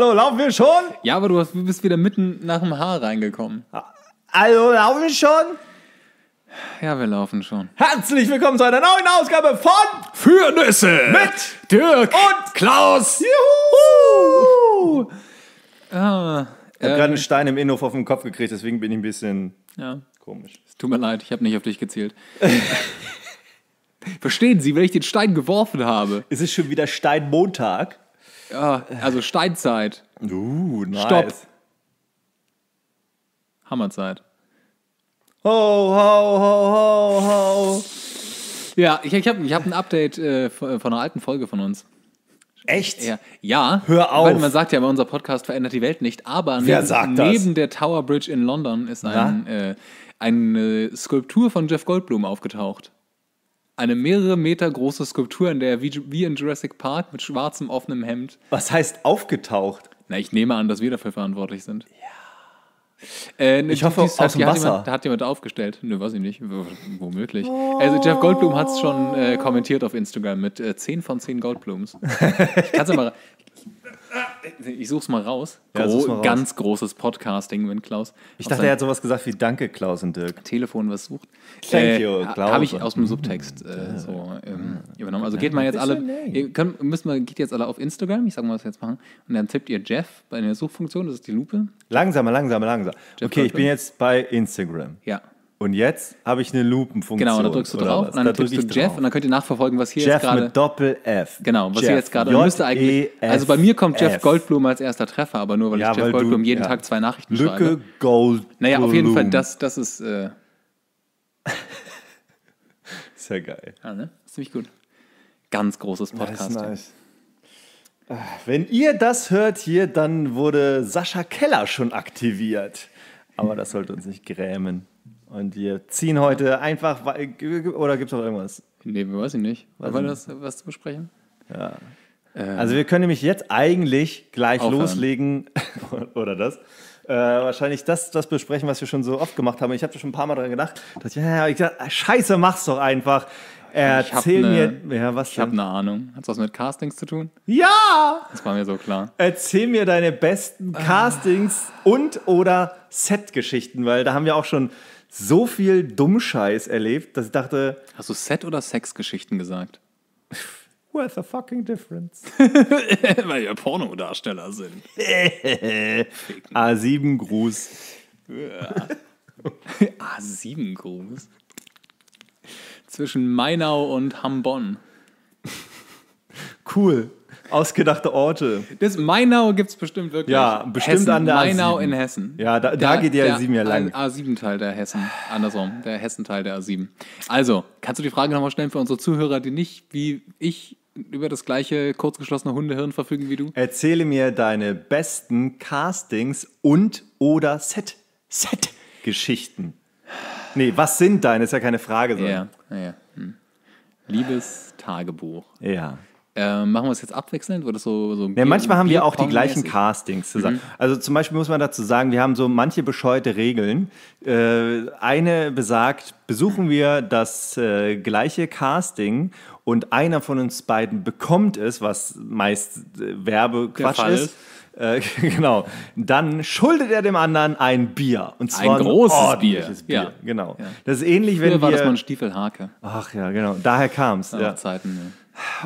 Hallo, laufen wir schon? Ja, aber du, hast, du bist wieder mitten nach dem Haar reingekommen. Hallo, laufen wir schon? Ja, wir laufen schon. Herzlich willkommen zu einer neuen Ausgabe von Führnüsse Mit Dirk und Klaus. Juhu! Ah, Ich habe gerade einen Stein im Innenhof auf den Kopf gekriegt, deswegen bin ich ein bisschen ja, komisch. es tut mir leid, ich habe nicht auf dich gezielt. Verstehen Sie, wenn ich den Stein geworfen habe? Es ist schon wieder Steinmontag. Ja, also Steinzeit, Uh, nice. Stopp. Hammerzeit. Ho, ho, ho, ho, ho. Ja, ich, ich habe ich hab ein Update äh, von einer alten Folge von uns. Echt? Ja, ja Hör auf. Weil man sagt ja unser Podcast verändert die Welt nicht, aber Wer neben, neben der Tower Bridge in London ist ein, äh, eine Skulptur von Jeff Goldblum aufgetaucht. Eine mehrere Meter große Skulptur, in der er wie, in Jurassic Park mit schwarzem offenem Hemd. Was heißt aufgetaucht? Na, ich nehme an, dass wir dafür verantwortlich sind. Ja. Äh, ne, Ich hoffe, dies aus dem hat Wasser. Jemand, da hat jemand aufgestellt. Nö, weiß ich nicht. W womöglich. Also Jeff Goldblum hat es schon äh, kommentiert auf Instagram mit äh, 10 von 10 Goldblums. ich kann's ja mal. Ich such's mal raus. Ja, Gro mal raus. Ganz großes Podcasting, wenn Klaus. Ich dachte, er hat sowas gesagt wie Danke, Klaus und Dirk. Telefon was sucht. Thank you, Klaus. Habe ich aus dem Subtext äh, so ähm, übernommen. Also geht mal jetzt alle, ihr könnt, müsst mal, geht jetzt alle auf Instagram, ich sag mal, was wir jetzt machen, und dann tippt ihr Jeff bei der Suchfunktion, das ist die Lupe. Langsamer, langsamer, langsamer. Jeff Okay, ich bin jetzt bei Instagram. Ja. Und jetzt habe ich eine Lupenfunktion. Genau, und dann drückst du drauf was? und dann Da tippst drück du Jeff drauf. und dann könnt ihr nachverfolgen, was hier Jeff jetzt gerade. mit Doppel-F. Genau, was Jeff. hier jetzt gerade. müsste eigentlich. J-E-F. Also bei mir kommt Jeff F. Goldblum als erster Treffer, aber nur weil Ja, ich Jeff weil du- Goldblum jeden ja. Tag zwei Nachrichten Lücke schreibe. Gold. Naja, auf jeden Fall, das, das ist. Äh, ist ja geil. ja, ne? ist ziemlich gut. Ganz großes Podcast. ist nice. Ah, Wenn ihr das hört hier, dann wurde Sascha Keller schon aktiviert. Aber das sollte uns nicht grämen. Und wir ziehen heute einfach. Oder gibt es noch irgendwas? Nee, weiß ich nicht. Wollen wir das was zu besprechen? Also, wir können nämlich jetzt eigentlich gleich Aufhören. loslegen. oder das. Äh, wahrscheinlich das, das besprechen, was wir schon so oft gemacht haben. Ich habe schon ein paar Mal daran gedacht. Dass ich, ja, ich dachte, Scheiße, mach's doch einfach. Erzähl ne- mir. Ja, was Ich habe eine Ahnung. Hat was mit Castings zu tun? Ja! Das war mir so klar. Erzähl mir deine besten Castings und oder Set-Geschichten, weil da haben wir auch schon so viel Dummscheiß erlebt, dass ich dachte, Hast du Set- oder Sexgeschichten gesagt? where's the fucking difference? Weil wir Pornodarsteller sind. A7 Gruß. A7 groß. Zwischen Mainau und Hambon. Cool. Ausgedachte Orte. Das Mainau gibt es bestimmt wirklich. Ja, bestimmt Hessen, an der Mainau A7. in Hessen. Ja, da- da geht die A7 ja lang. A7-Teil der Hessen. Andersrum, der Hessen-Teil der A7. Also, kannst du die Frage nochmal stellen für unsere Zuhörer, die nicht wie ich über das gleiche kurzgeschlossene Hundehirn verfügen wie du? Erzähle mir deine besten Castings und oder Set. Set-Geschichten. Nee, was sind deine? Ist ja keine Frage. So. Ja, ja. Hm. Liebestagebuch. ja. Ähm, machen wir es jetzt abwechselnd? Das so, so Ja, manchmal haben wir auch die gleichen? Castings zusammen. Mhm. Also zum Beispiel muss man dazu sagen, wir haben so manche bescheuerte Regeln. Äh, eine besagt, besuchen wir das äh, gleiche Casting und einer von uns beiden bekommt es, was meist äh, Werbequatsch ist. Äh, genau. Dann schuldet er dem anderen ein Bier. Und zwar Ein großes ordentliches Bier. Bier. Ja. Genau. Ja. Das ist ähnlich, wenn Früher war wir. das mal ein Stiefelhake. Ach ja, genau. Daher kam es. Ja. Ja.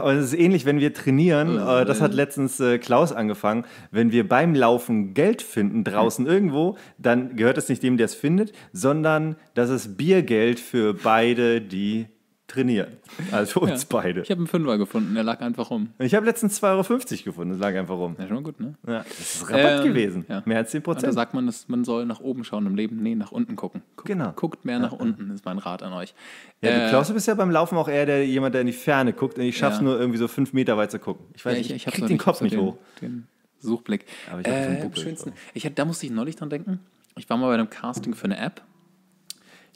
Und es ist ähnlich, wenn wir trainieren. Äh. äh, Das hat letztens äh, Klaus angefangen. Wenn wir beim Laufen Geld finden draußen irgendwo, dann gehört es nicht dem, der es findet, sondern das ist Biergeld für beide, die trainieren. Also für uns beide. Ich habe einen Fünfer gefunden, der lag einfach rum. Ich habe letztens 2,50 Euro gefunden, das lag einfach rum. Ja, schon mal gut, ne? Ja, das ist Rabatt Ähm, gewesen. ja. Mehr als 10 Und da Prozent. sagt man, dass man soll nach oben schauen im Leben. Nee, nach unten gucken. Guckt, Genau. Guckt mehr nach unten, ist mein Rat an euch. Ja, du, Äh, Klaus, du bist ja beim Laufen auch eher der, jemand, der in die Ferne guckt und ich schaff's Ja. nur irgendwie so fünf Meter weit zu gucken. Ich weiß ja, nicht, ich, hab's krieg noch den ich Kopf hab's nicht den, hoch. Den Suchblick. Aber ich hab so äh, am Buckel, schönsten. Ich, hab- da musste ich neulich dran denken. Ich war mal bei einem Casting für eine App.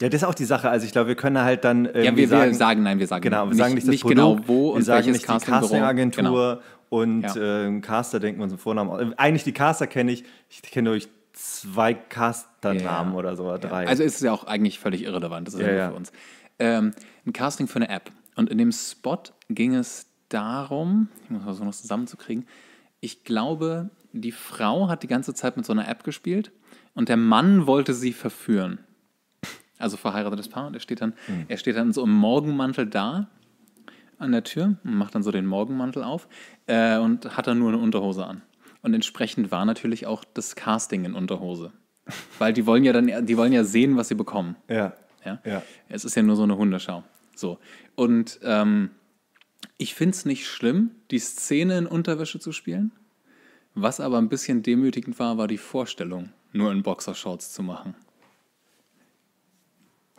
Ja, das ist auch die Sache. Also ich glaube, wir können halt dann Ja, wir, sagen, wir sagen, nein, wir sagen Genau, wir nicht, sagen nicht das nicht Produkt, genau wo wir und sagen welches nicht die Castingbüro. Castingagentur Genau. und Ja. äh, Caster denken wir uns im Vornamen. aus. Eigentlich die Caster kenne ich. Ich kenne durch zwei Casternamen Ja. oder so, oder drei. Also ist es ja auch eigentlich völlig irrelevant, das ist ja, Ja, ja. für uns. Ähm, ein Casting für eine App. Und in dem Spot ging es darum, ich muss das so noch zusammenzukriegen, ich glaube, die Frau hat die ganze Zeit mit so einer App gespielt und der Mann wollte sie verführen. Also verheiratetes Paar und er steht dann, er steht dann so im Morgenmantel da an der Tür und macht dann so den Morgenmantel auf äh, und hat dann nur eine Unterhose an. Und entsprechend war natürlich auch das Casting in Unterhose. Weil die wollen ja dann, die wollen ja sehen, was sie bekommen. Ja. Ja? Ja. Es ist ja nur so eine Hundeschau. So. Und ähm, ich finde es nicht schlimm, die Szene in Unterwäsche zu spielen. Was aber ein bisschen demütigend war, war die Vorstellung, nur in Boxershorts zu machen.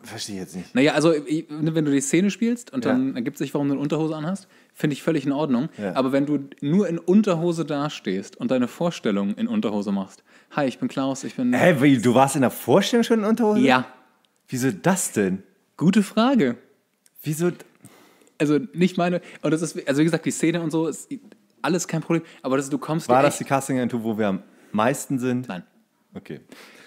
Verstehe ich jetzt nicht. Naja, also ich- wenn du die Szene spielst und Ja. dann ergibt sich, warum du eine Unterhose anhast, finde ich völlig in Ordnung. Ja. Aber wenn du nur in Unterhose dastehst und deine Vorstellung in Unterhose machst, hi, ich bin Klaus, ich bin... Hä, wie, du warst in der Vorstellung schon in Unterhose? Ja, Wieso das denn? gute Frage. Wieso? Also nicht meine, und das ist, also wie gesagt, die Szene und so ist alles kein Problem, aber das, du kommst War das die Castingagentur, wo wir am meisten sind? Nein. Okay.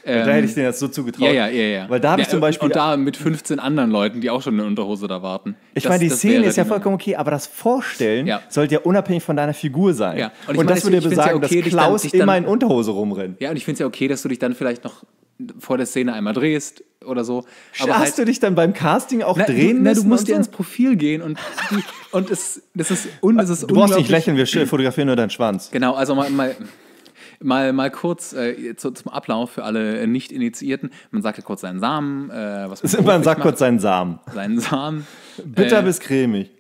Ähm, da hätte ich dir das so zugetraut. Ja, ja, ja, ja. Weil da habe ich Ja, zum Beispiel. Und da mit 15 anderen Leuten, die auch schon in Unterhose da warten. ich Das- meine, die das Szene ist ja die vollkommen okay, aber das Vorstellen Ja. sollte ja unabhängig von deiner Figur sein. Ja. Und Und, meine, das würde dir besagen, okay, dass dich Klaus dich dann- immer in Unterhose rumrennt. Ja, und ich finde es ja okay, dass du dich dann vielleicht noch vor der Szene einmal drehst oder so. Aber Hast halt, du dich dann beim Casting auch na, drehen du, na, müssen? du musst und ja ins Profil gehen und, und es, das ist, un, es ist Du brauchst nicht lächeln, wir fotografieren nur deinen Schwanz. Genau, also mal, mal, mal, mal kurz äh, zu, zum Ablauf für alle Nicht-Initiierten. Man sagt ja kurz seinen Samen, äh, was man, Man sagt macht. kurz seinen Samen. seinen Samen. Bitter Äh, bis cremig.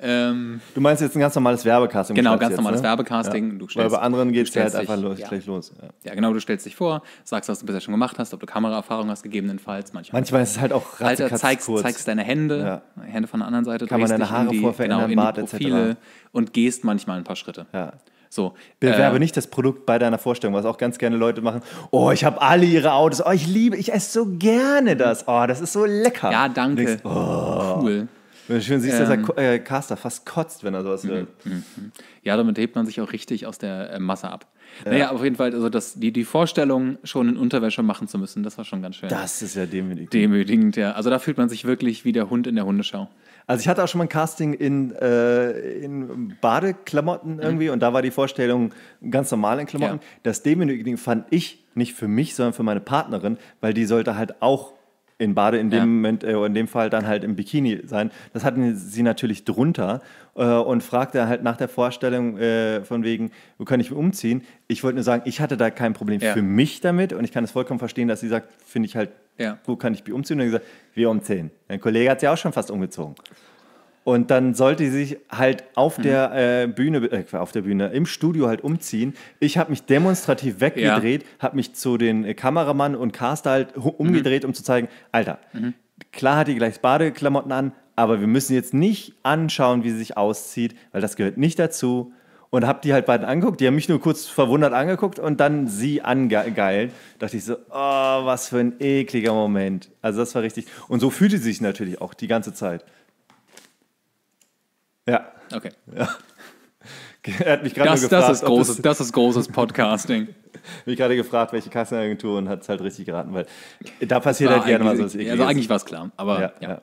Ähm, Du meinst jetzt ein ganz normales Werbecasting? Genau, ganz jetzt, normales ne? Werbecasting. Du Weil stellst- bei anderen geht es du halt einfach los, ja. gleich los. Ja. ja, genau, du stellst dich vor, sagst, was du bisher schon gemacht hast, ob du Kameraerfahrung hast, gegebenenfalls. Manchmal, Manchmal ist es halt auch Alter, zeigst, kurz. zeigst deine Hände, Hände von der anderen Seite, Kann man deine Haare vorverändern, genau, in Bart etc. Und gehst manchmal ein paar Schritte. Ja. So, Bewerbe äh, nicht das Produkt bei deiner Vorstellung, was auch ganz gerne Leute machen. Oh, ich habe alle ihre Autos. Oh, ich liebe, ich esse so gerne das. Oh, das ist so lecker. Ja, danke. denkst, oh. Cool. Wenn du schön siehst, dass Ähm. der Ko- äh, Caster fast kotzt, wenn er sowas hört. Ja, damit hebt man sich auch richtig aus der äh, Masse ab. Naja, auf jeden Fall, also das, die, die Vorstellung, schon in Unterwäsche machen zu müssen, das war schon ganz schön Das ist ja demütigend. demütigend. Ja. Also da fühlt man sich wirklich wie der Hund in der Hundeschau. Also ich hatte auch schon mal ein Casting in, äh, in Badeklamotten irgendwie und da war die Vorstellung ganz normal in Klamotten. Ja. Das Demütigende fand ich nicht für mich, sondern für meine Partnerin, weil die sollte halt auch in Bade in dem Ja. Moment, äh, in dem Fall dann halt im Bikini sein. Das hatten sie natürlich drunter äh, und fragte halt nach der Vorstellung äh, von wegen, wo kann ich mich umziehen? Ich wollte nur sagen, ich hatte da kein Problem Ja. für mich damit und ich kann es vollkommen verstehen, dass sie sagt, finde ich halt, Ja. wo kann ich mich umziehen? Und ich gesagt, wir umziehen. Mein Kollege hat sie auch schon fast umgezogen. Und dann sollte sie sich halt auf Mhm. der äh, Bühne, äh, auf der Bühne, im Studio halt umziehen. Ich habe mich demonstrativ weggedreht, habe mich zu den äh, Kameramann und Caster halt hu- umgedreht, um zu zeigen, Alter, Mhm. klar hat die gleich Badeklamotten an, aber wir müssen jetzt nicht anschauen, wie sie sich auszieht, weil das gehört nicht dazu. Und habe die halt beiden angeguckt, die haben mich nur kurz verwundert angeguckt und dann sie angeilt. Dachte ich so, oh, was für ein ekliger Moment. Also das war richtig. Und so fühlte sie sich natürlich auch die ganze Zeit. Ja, Okay. er hat mich gerade Das, gefragt, das, ist großes, das, das ist großes Podcasting. mich gerade gefragt, welche Kassenagentur und hat es halt richtig geraten, weil da passiert halt gerne mal so was Ekliges. also eigentlich war es klar, aber ja, ja.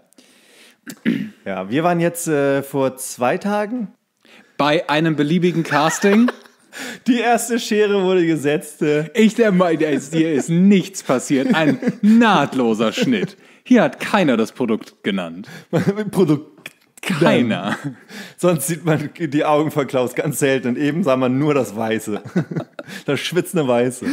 ja. ja, wir waren jetzt äh, vor zwei Tagen. Bei einem beliebigen Casting, Die erste Schere wurde gesetzt. Äh, ich der Meinung, hier ist nichts passiert. Ein nahtloser Schnitt. Hier hat keiner das Produkt genannt. Produkt. Keiner. Sonst sieht man die Augen von Klaus ganz selten und eben sah man nur das Weiße. das schwitzende Weiße.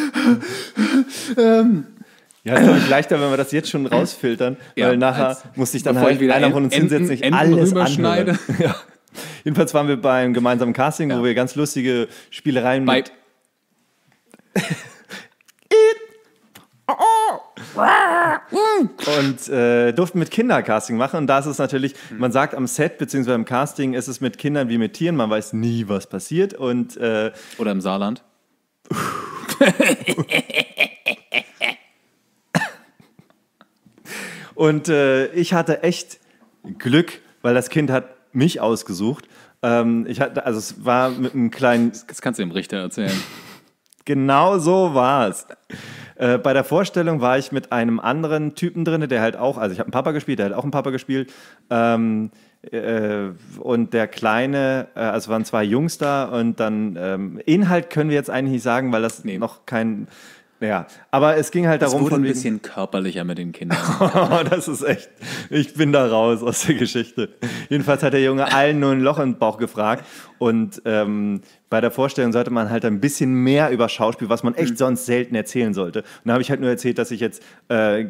ja, ist glaube ich leichter, wenn wir das jetzt schon rausfiltern, Ja, weil nachher muss sich dann halt ich wieder einer von uns hinsetzen, sich Enten alles anhören. Ja. Jedenfalls waren wir beim gemeinsamen Casting, wo wir ganz lustige Spielereien Bei, mit und äh, durften mit Kindercasting machen. Und da ist es natürlich, man sagt am Set beziehungsweise im Casting ist es mit Kindern wie mit Tieren, man weiß nie, was passiert. Und äh, oder im Saarland. Und äh, ich hatte echt Glück, weil das Kind hat mich ausgesucht. Ähm, ich hatte, also es war mit einem kleinen, Das kannst du dem Richter erzählen. genau so war es. Äh, bei der Vorstellung war ich mit einem anderen Typen drin, der halt auch, also ich habe einen Papa gespielt, der hat auch einen Papa gespielt. Ähm, äh, und der Kleine, äh, also waren zwei Jungs da und dann ähm, Inhalt können wir jetzt eigentlich nicht sagen, weil das Nee. noch kein. Ja, aber es ging halt Es darum, wurde ein bisschen körperlicher mit den Kindern. das ist echt. Ich bin da raus aus der Geschichte. Jedenfalls hat der Junge allen nur ein Loch im Bauch gefragt. Und ähm, bei der Vorstellung sollte man halt ein bisschen mehr über Schauspiel, was man echt sonst selten erzählen sollte. Und da habe ich halt nur erzählt, dass ich jetzt äh,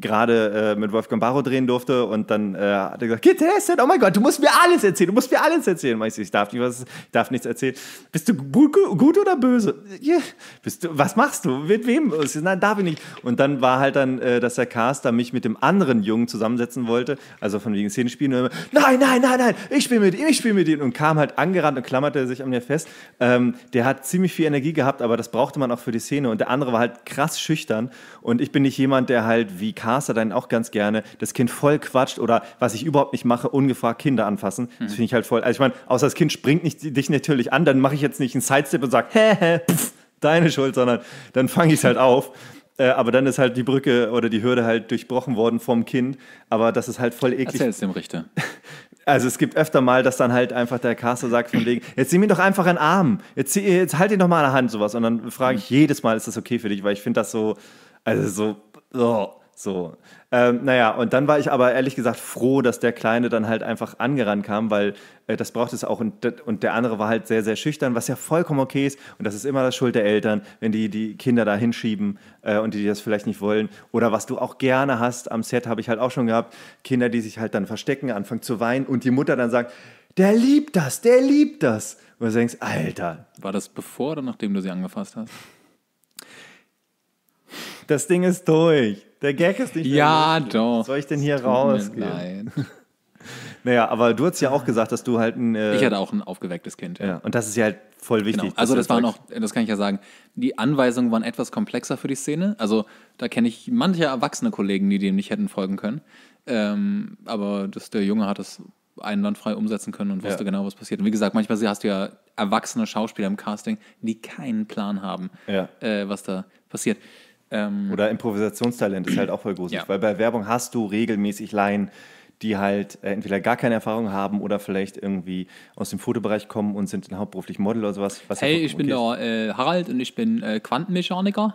gerade äh, mit Wolfgang Barrow drehen durfte. Und dann äh, hat er gesagt: Getestet, oh mein Gott, du musst mir alles erzählen, du musst mir alles erzählen. Meinst du, ich darf, nicht, was, ich darf nichts erzählen. Bist du gut, gut oder böse? Ja. Bist du, was machst du? Mit wem? Ich so, Nein, darf ich nicht. Und dann war halt dann, äh, dass der Caster mich mit dem anderen Jungen zusammensetzen wollte, also von wegen Szene spielen. Nein, nein, nein, nein, ich spiele mit ihm, ich spiele mit ihm. Und kam halt angerannt und klammerte sich an mir fest. Ähm, der hat ziemlich viel Energie gehabt, aber das brauchte man auch für die Szene. Und der andere war halt krass schüchtern. Und ich bin nicht jemand, der halt wie Caster dann auch ganz gerne das Kind voll quatscht oder was ich überhaupt nicht mache, ungefragt Kinder anfassen. Das finde ich halt voll. Also ich meine, außer das Kind springt nicht, dich natürlich an, dann mache ich jetzt nicht einen Sidestep und sage, hä, hä, pff, deine Schuld, sondern dann fange ich es halt auf. Äh, aber dann ist halt die Brücke oder die Hürde halt durchbrochen worden vom Kind. Aber das ist halt voll eklig. Erzähl es dem Richter. Also es gibt öfter mal, dass dann halt einfach der Caster sagt von wegen, jetzt nimm ihn doch einfach einen Arm, jetzt, zieh- jetzt halt ihn doch mal an der Hand, sowas. Und dann frage ich jedes Mal, ist das okay für dich? Weil ich finde das so, also so, oh, so. Ähm, naja, und dann war ich aber ehrlich gesagt froh, dass der Kleine dann halt einfach angerannt kam, weil äh, das braucht es auch. Und, und der andere war halt sehr, sehr schüchtern, was ja vollkommen okay ist. Und das ist immer das Schuld der Eltern, wenn die die Kinder da hinschieben äh, und die das vielleicht nicht wollen. Oder was du auch gerne hast am Set, habe ich halt auch schon gehabt, Kinder, die sich halt dann verstecken, anfangen zu weinen und die Mutter dann sagt, der liebt das, der liebt das. Und du denkst, Alter, War das bevor oder nachdem du sie angefasst hast? das Ding ist durch. Der Gag ist nicht Ja, mehr doch. Soll ich denn hier rausgehen? leid. Naja, aber du hast ja auch gesagt, dass du halt ein. Äh, Ich hatte auch ein aufgewecktes Kind. ja, und das ist ja halt voll wichtig. Genau. Also das waren sagst- auch, das kann ich ja sagen, die Anweisungen waren etwas komplexer für die Szene. Also da kenne ich manche erwachsene Kollegen, die dem nicht hätten folgen können. Ähm, aber das, der Junge hat das einwandfrei umsetzen können und wusste Ja. genau, was passiert. Und wie gesagt, manchmal hast du ja erwachsene Schauspieler im Casting, die keinen Plan haben, Ja. äh, was da passiert. Ähm, Oder Improvisationstalent ist halt auch voll gruselig, Ja. weil bei Werbung hast du regelmäßig Laien, die halt äh, entweder gar keine Erfahrung haben oder vielleicht irgendwie aus dem Fotobereich kommen und sind hauptberuflich Model oder sowas. was ja hey, ich bin okay der äh, Harald und ich bin äh, Quantenmechaniker.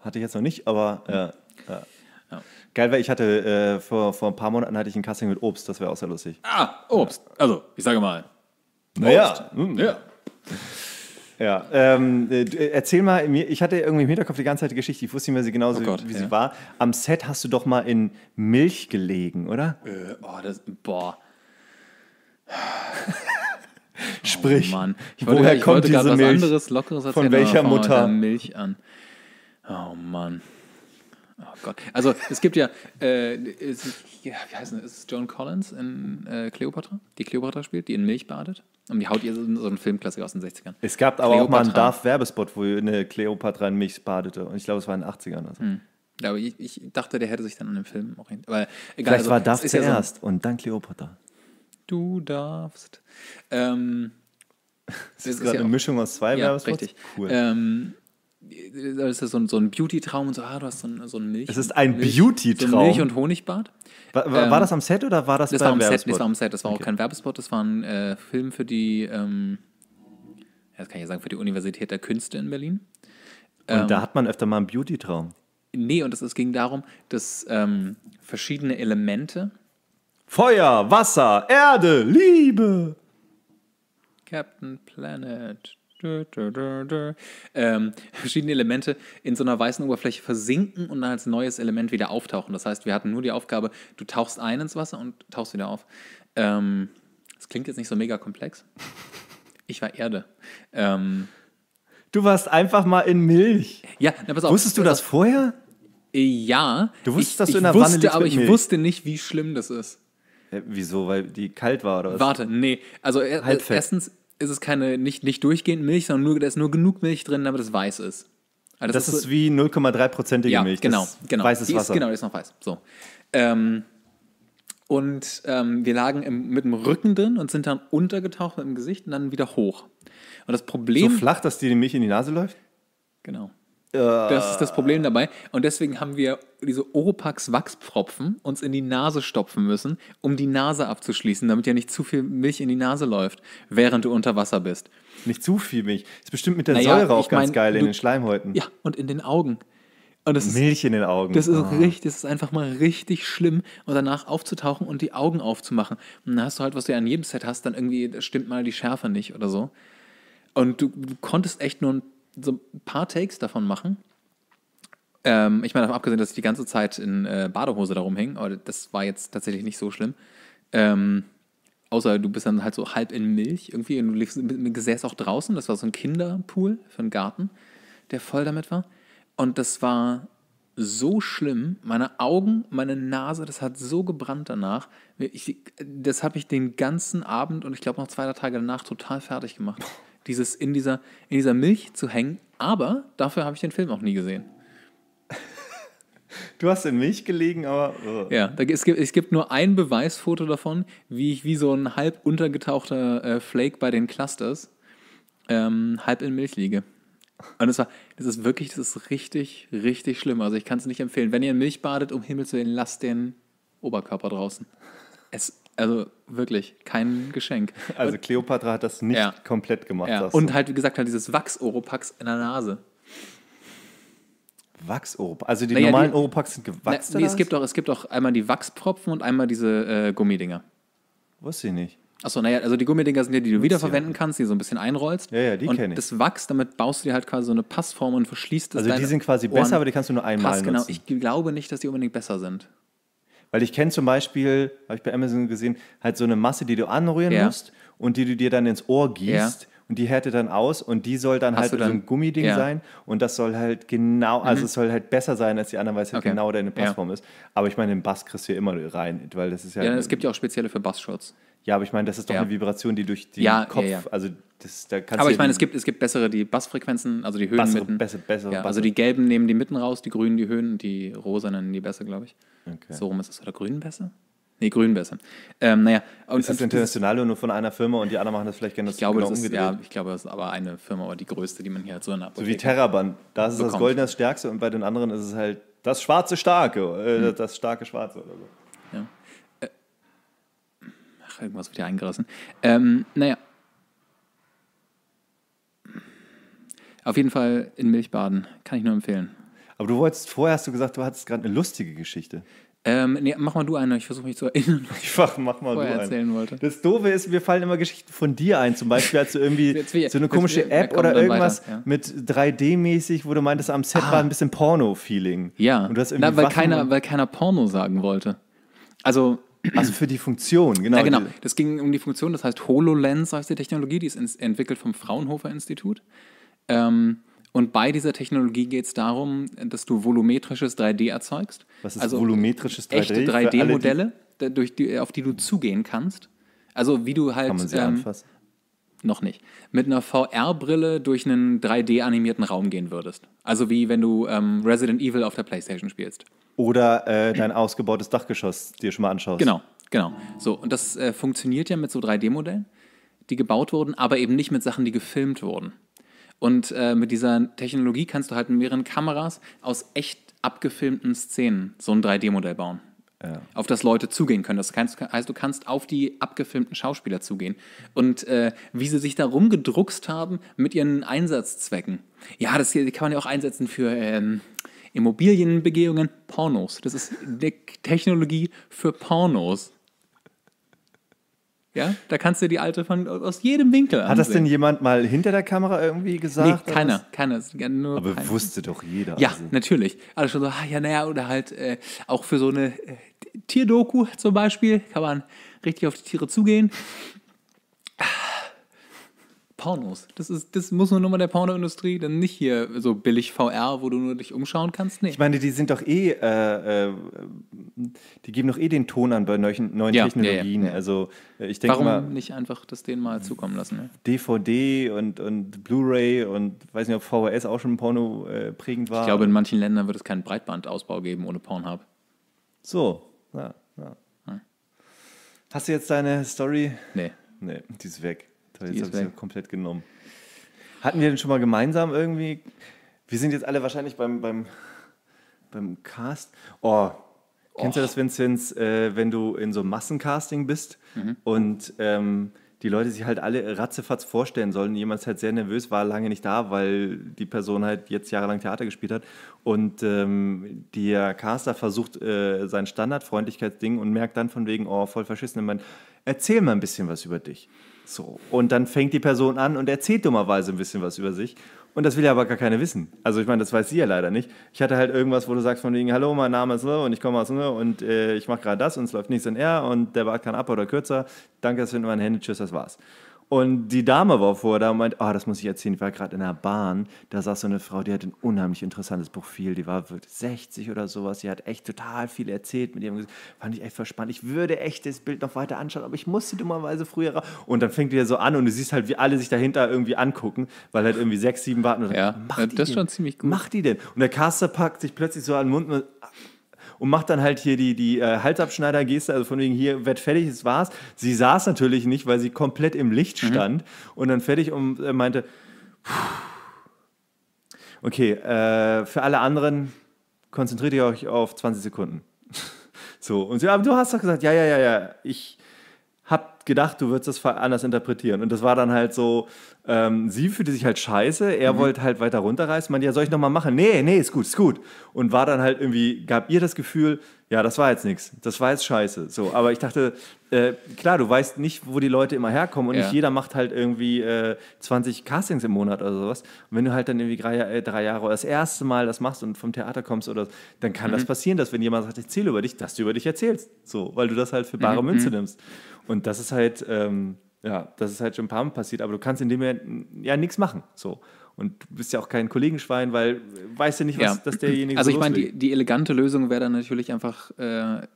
Hatte ich jetzt noch nicht, aber ja. ja. Ja. Geil, weil ich hatte äh, vor, vor ein paar Monaten hatte ich ein Casting mit Obst, das wäre auch sehr lustig. Ah, Obst. Also, ich sage mal. Naja, Obst. Ja. Ja, ähm, äh, äh, erzähl mal, ich hatte irgendwie im Hinterkopf die ganze Zeit die Geschichte, ich wusste nicht mehr sie genauso, Oh Gott, wie ja. sie war. Am Set hast du doch mal in Milch gelegen, oder? Äh, oh, das, boah. Sprich, Oh Mann. Ich woher wollte, ich kommt diese was Milch? anderes, lockeres erzählen. Von welcher Mutter? Milch an. Oh Mann. Oh Gott. Also es gibt ja, äh, ist, ja wie heißt das? Ist es Joan Collins in äh, Cleopatra, die Cleopatra spielt, die in Milch badet? Und die haut ihr so, so ein Filmklassiker aus den 60ern. Es gab aber auch mal einen Kleopatra. Darth-Werbespot, wo eine Kleopatra in Milch badete. Und ich glaube, es war in den 80ern. Also. Ja, aber ich, ich dachte, der hätte sich dann an dem Film orientiert. Aber egal, Vielleicht also, war Darth ist ja so zuerst und dann Kleopatra. Du darfst. Ähm, das Das ist gerade eine Mischung aus zwei Ja, Werbespots. richtig. Cool. Ähm, das ist so ein, so ein Beauty-Traum und so, ah, du hast so ein, so ein Milch. Es ist ein Beauty-Traum. So ein Milch- und Honigbad. War, war, ähm, war das am Set oder war das, Das beim war am Set, Werbespot? das war am Set, das war Okay. auch kein Werbespot, das war ein äh, Film für die, ähm, das kann ich ja sagen, für die Universität der Künste in Berlin. Und da hat man öfter mal einen Beauty-Traum. Nee, und es, es ging darum, dass ähm, verschiedene Elemente, Feuer, Wasser, Erde, Liebe. Captain Planet, dö, dö, dö, dö, ähm, verschiedene Elemente in so einer weißen Oberfläche versinken und dann als neues Element wieder auftauchen. Das heißt, wir hatten nur die Aufgabe, du tauchst ein ins Wasser und tauchst wieder auf. Ähm, das klingt jetzt nicht so mega komplex. Ich war Erde. Ähm, Du warst einfach mal in Milch. ja, na, pass auf. Wusstest du das vorher? Äh, Ja. Du wusstest, ich, dass du in der Wanne wusste, liegst aber ich Milch. wusste nicht, wie schlimm das ist. Äh, wieso? Weil die kalt war oder was? Warte, nee. Also er- Halbfett. erstens ist es keine nicht, nicht durchgehend Milch, sondern nur, da ist nur genug Milch drin, damit es weiß ist. Also Das, so- ist wie 0,3-prozentige ja, Milch. genau, das ist genau. Weißes die ist, Wasser. Genau, die ist noch weiß. So. Ähm, und ähm, wir lagen im, mit dem Rücken drin und sind dann untergetaucht mit dem Gesicht und dann wieder hoch. Und das So Problem. flach, dass dir die Milch in die Nase läuft? genau. Das ist das Problem dabei. Und deswegen haben wir diese Oropax Wachspfropfen uns in die Nase stopfen müssen, um die Nase abzuschließen, damit ja nicht zu viel Milch in die Nase läuft, während du unter Wasser bist. Nicht zu viel Milch. Ist bestimmt mit der Naja, Säure auch ganz mein, geil in du- den Schleimhäuten. Ja, und in den Augen. Und das ist, Milch in den Augen. das ist Ah. richtig, das ist einfach mal richtig schlimm und danach aufzutauchen und die Augen aufzumachen. Und dann hast du halt, was du ja an jedem Set hast, dann irgendwie, stimmt mal die Schärfe nicht oder so. Und du, du konntest echt nur ein, so ein paar Takes davon machen. Ähm, ich meine, davon abgesehen, dass ich die ganze Zeit in äh, Badehose da rumhing, aber das war jetzt tatsächlich nicht so schlimm. Ähm, außer du bist dann halt so halb in Milch irgendwie und du liegst mit, mit Gesäß auch draußen. Das war so ein Kinderpool für einen Garten, der voll damit war. Und das war so schlimm. Meine Augen, meine Nase, das hat so gebrannt danach. Ich, das habe ich den ganzen Abend und ich glaube noch zwei, drei Tage danach total fertig gemacht. Dieses in dieser, in dieser Milch zu hängen. Aber dafür habe ich den Film auch nie gesehen. Du hast in Milch gelegen, aber. äh. Ja, da, es, gibt, es gibt nur ein Beweisfoto davon, wie ich wie so ein halb untergetauchter äh, Flake bei den Clusters ähm, halb in Milch liege. Und das, war, das ist wirklich, das ist richtig, richtig schlimm. Also ich kann es nicht empfehlen. Wenn ihr in Milch badet, um Himmels Willen, lasst den Oberkörper draußen. Es, also wirklich, kein Geschenk. Also Cleopatra hat das nicht Ja. komplett gemacht. Ja, und du. halt, wie gesagt, halt dieses Wachs-Oropax in der Nase. Wachs-Oropax. Also die Naja, normalen die- Oropax sind Na, gewachst. nee, es, gibt auch, es gibt auch einmal die Wachspropfen und einmal diese äh, Gummidinger. Wusste ich nicht. Achso, naja, also die Gummidinger sind ja, die du wiederverwenden kannst, die so ein bisschen einrollst. Ja, ja, die und kenn ich. das Wachs, damit baust du dir halt quasi so eine Passform und verschließt es Also die sind quasi Ohren. besser, aber die kannst du nur einmal Pass, genau. nutzen. Ich glaube nicht, dass die unbedingt besser sind. Weil ich kenne zum Beispiel, habe ich bei Amazon gesehen, halt so eine Masse, die du anrühren Ja. musst und die du dir dann ins Ohr gießt. Und die härtet dann aus und die soll dann Hast halt du so dann- ein Gummiding ja. Mhm. sein. Und das soll halt genau, also es soll halt besser sein als die anderen, weil es halt Okay. genau deine Ja. Passform ist. Aber ich meine, den Bass kriegst du ja immer rein, weil das ist ja. Ja, es gibt ja auch spezielle für Bassschutz. Ja, aber ich meine, das ist doch Ja. eine Vibration, die durch den Ja, Kopf, ja, also das, da kannst Aber ich meine, es gibt, es gibt bessere, die Bassfrequenzen, also die Höhen Bessere- bessere- bessere ja, also die gelben nehmen die mitten raus, die grünen die Höhen und die rosanen die Bässe, glaube ich. Okay. So rum ist es. Oder grünen Bässe? Nee, grünen Bässe. Ähm, naja, und, Ist das und international oder nur von einer Firma und die anderen machen das vielleicht gerne Ich glaube, genau das ist, ja, ich glaube, das ist aber eine Firma, aber die größte, die man hier halt so in der So wie Terraband. Da ist das. Goldene das Stärkste und bei den anderen ist es halt das schwarze Starke, äh, Hm. das starke Schwarze oder so. Ja. Irgendwas wird hier eingerissen. Ähm, naja. Auf jeden Fall in Milch baden. Kann ich nur empfehlen. Aber du wolltest, vorher hast du gesagt, du hattest gerade eine lustige Geschichte. Ähm, nee, mach mal du eine. Ich versuche mich zu erinnern, was ich mach, mach mal du erzählen wollte. Das Doofe ist, mir fallen immer Geschichten von dir ein. Zum Beispiel, als du irgendwie wir- so eine komische wir- App oder irgendwas weiter, ja. mit 3D-mäßig, wo du meintest, am Set war ein bisschen Porno-Feeling. Ja, Und du hast irgendwie Na, weil, Waffen keiner, weil keiner Porno sagen wollte. Also, Also für die Funktion, genau. ja, genau. Das ging um die Funktion, das heißt HoloLens heißt die Technologie, die ist entwickelt vom Fraunhofer Institut. Ähm, und bei dieser Technologie geht es darum, dass du volumetrisches 3D erzeugst. was ist also volumetrisches 3D? echte Für alle, die- 3D-Modelle, da- durch die, auf die du zugehen kannst. Also wie du halt Kann man sie ähm, anfassen? Noch nicht mit einer VR-Brille durch einen 3D-animierten Raum gehen würdest. Also wie wenn du ähm, Resident Evil auf der PlayStation spielst. Oder äh, dein ausgebautes Dachgeschoss dir schon mal anschaust. Genau, genau. So, und das äh, funktioniert ja mit so 3D-Modellen, die gebaut wurden, aber eben nicht mit Sachen, die gefilmt wurden. Und äh, mit dieser Technologie kannst du halt mit mehreren Kameras aus echt abgefilmten Szenen so ein 3D-Modell bauen. Auf das Leute zugehen können. Das kannst, heißt, du kannst auf die abgefilmten Schauspieler zugehen. Und äh, wie sie sich da rumgedruckst haben mit ihren Einsatzzwecken. Ja, das kann man ja auch einsetzen für ähm, Immobilienbegehungen, Pornos. Das ist eine Technologie für Pornos. Ja, da kannst du die alte von aus jedem Winkel Hat das denn ansehen. jemand mal hinter der Kamera irgendwie Nee, gesagt? oder keiner, keiner. Nur Aber keiner. wusste doch jeder. Ja, also. natürlich. Also schon so, ah, ja, naja, oder halt äh, auch für so eine äh, Tierdoku zum Beispiel kann man richtig auf die Tiere zugehen. Pornos. Das, ist, das muss nur Nummer der Pornoindustrie, dann nicht hier so billig VR, wo du nur dich umschauen kannst. Nee. Ich meine, die sind doch eh, äh, äh, die geben doch eh den Ton an bei neuen, neuen Ja, Technologien. ja, ja. Also äh, ich denke Warum mal, nicht einfach das denen mal zukommen lassen? Ne? DVD und, und Blu-ray und weiß nicht, ob VHS auch schon Porno äh, prägend war. Ich glaube, in manchen Ländern wird es keinen Breitbandausbau geben ohne Pornhub. so. Ja, ja. Hast du jetzt deine Story? Nee. Nee, die ist weg. Die Jetzt habe ich sie komplett genommen. Hatten wir denn schon mal gemeinsam irgendwie. wir sind jetzt alle wahrscheinlich beim, beim, beim Cast. Oh, kennst du das, Vinzenz, äh, wenn du in so einem Massencasting bist und ähm, die Leute sich halt alle ratzefatz vorstellen sollen. Jemand ist halt sehr nervös, war lange nicht da, weil die Person halt jetzt jahrelang Theater gespielt hat. Und ähm, der Caster versucht äh, sein Standardfreundlichkeitsding und merkt dann von wegen, oh, voll verschissen, meint, erzähl mal ein bisschen was über dich. So. Und dann fängt die Person an und erzählt dummerweise ein bisschen was über sich. Und das will ja aber gar keiner wissen. Also ich meine, das weiß sie ja leider nicht. Ich hatte halt irgendwas, wo du sagst von wegen, hallo, mein Name ist und ich komme aus und äh, ich mache gerade das und es läuft nichts in R und der Bart kann ab oder kürzer. Danke, das sind meine Hände, tschüss, das war's. Und die Dame war vor da und meint, oh, das muss ich erzählen. Ich war gerade in der Bahn, da saß so eine Frau, die hat ein unheimlich interessantes Profil. Die war 60 oder sowas. Die hat echt total viel erzählt mit ihrem Fand ich echt verspannt. Ich würde echt das Bild noch weiter anschauen, aber ich musste dummerweise früher raus. Und dann fängt die ja so an und du siehst halt, wie alle sich dahinter irgendwie angucken, weil halt irgendwie sechs, sieben warten. Und Ja, dann, "Macht das ist denn? schon ziemlich gut. Macht die denn? Und der Caster packt sich plötzlich so an den Mund und und macht dann halt hier die, die äh, Halsabschneider-Geste, also von wegen hier, werd fertig, das war's. Sie saß natürlich nicht, weil sie komplett im Licht Mhm. stand und dann fertig und äh, meinte, okay, äh, für alle anderen konzentriert ihr euch auf 20 Sekunden. so, und sie, aber du hast doch gesagt, ja, ja, ja, ja, ich hab gedacht, du würdest das anders interpretieren. Und das war dann halt so, ähm, sie fühlte sich halt scheiße, er wollte halt weiter runterreißen, meinte, ja, soll ich nochmal machen? Nee, nee, ist gut, ist gut. Und war dann halt irgendwie, gab ihr das Gefühl, ja, das war jetzt nichts, das war jetzt scheiße. So, aber ich dachte, äh, klar, du weißt nicht, wo die Leute immer herkommen und Ja. nicht jeder macht halt irgendwie äh, 20 Castings im Monat oder sowas. Und wenn du halt dann irgendwie drei, äh, drei Jahre oder das erste Mal das machst und vom Theater kommst oder so, dann kann das passieren, dass wenn jemand sagt, ich erzähle über dich, dass du über dich erzählst. So, weil du das halt für bare Münze nimmst. Und das ist halt, ähm, ja, das ist halt schon ein paar Mal passiert, aber du kannst in dem Moment ja nichts machen. So. Und du bist ja auch kein Kollegenschwein, weil äh, weißt ja nicht, was Ja. dass derjenige Also so ich meine, die, die elegante Lösung wäre dann natürlich einfach, äh,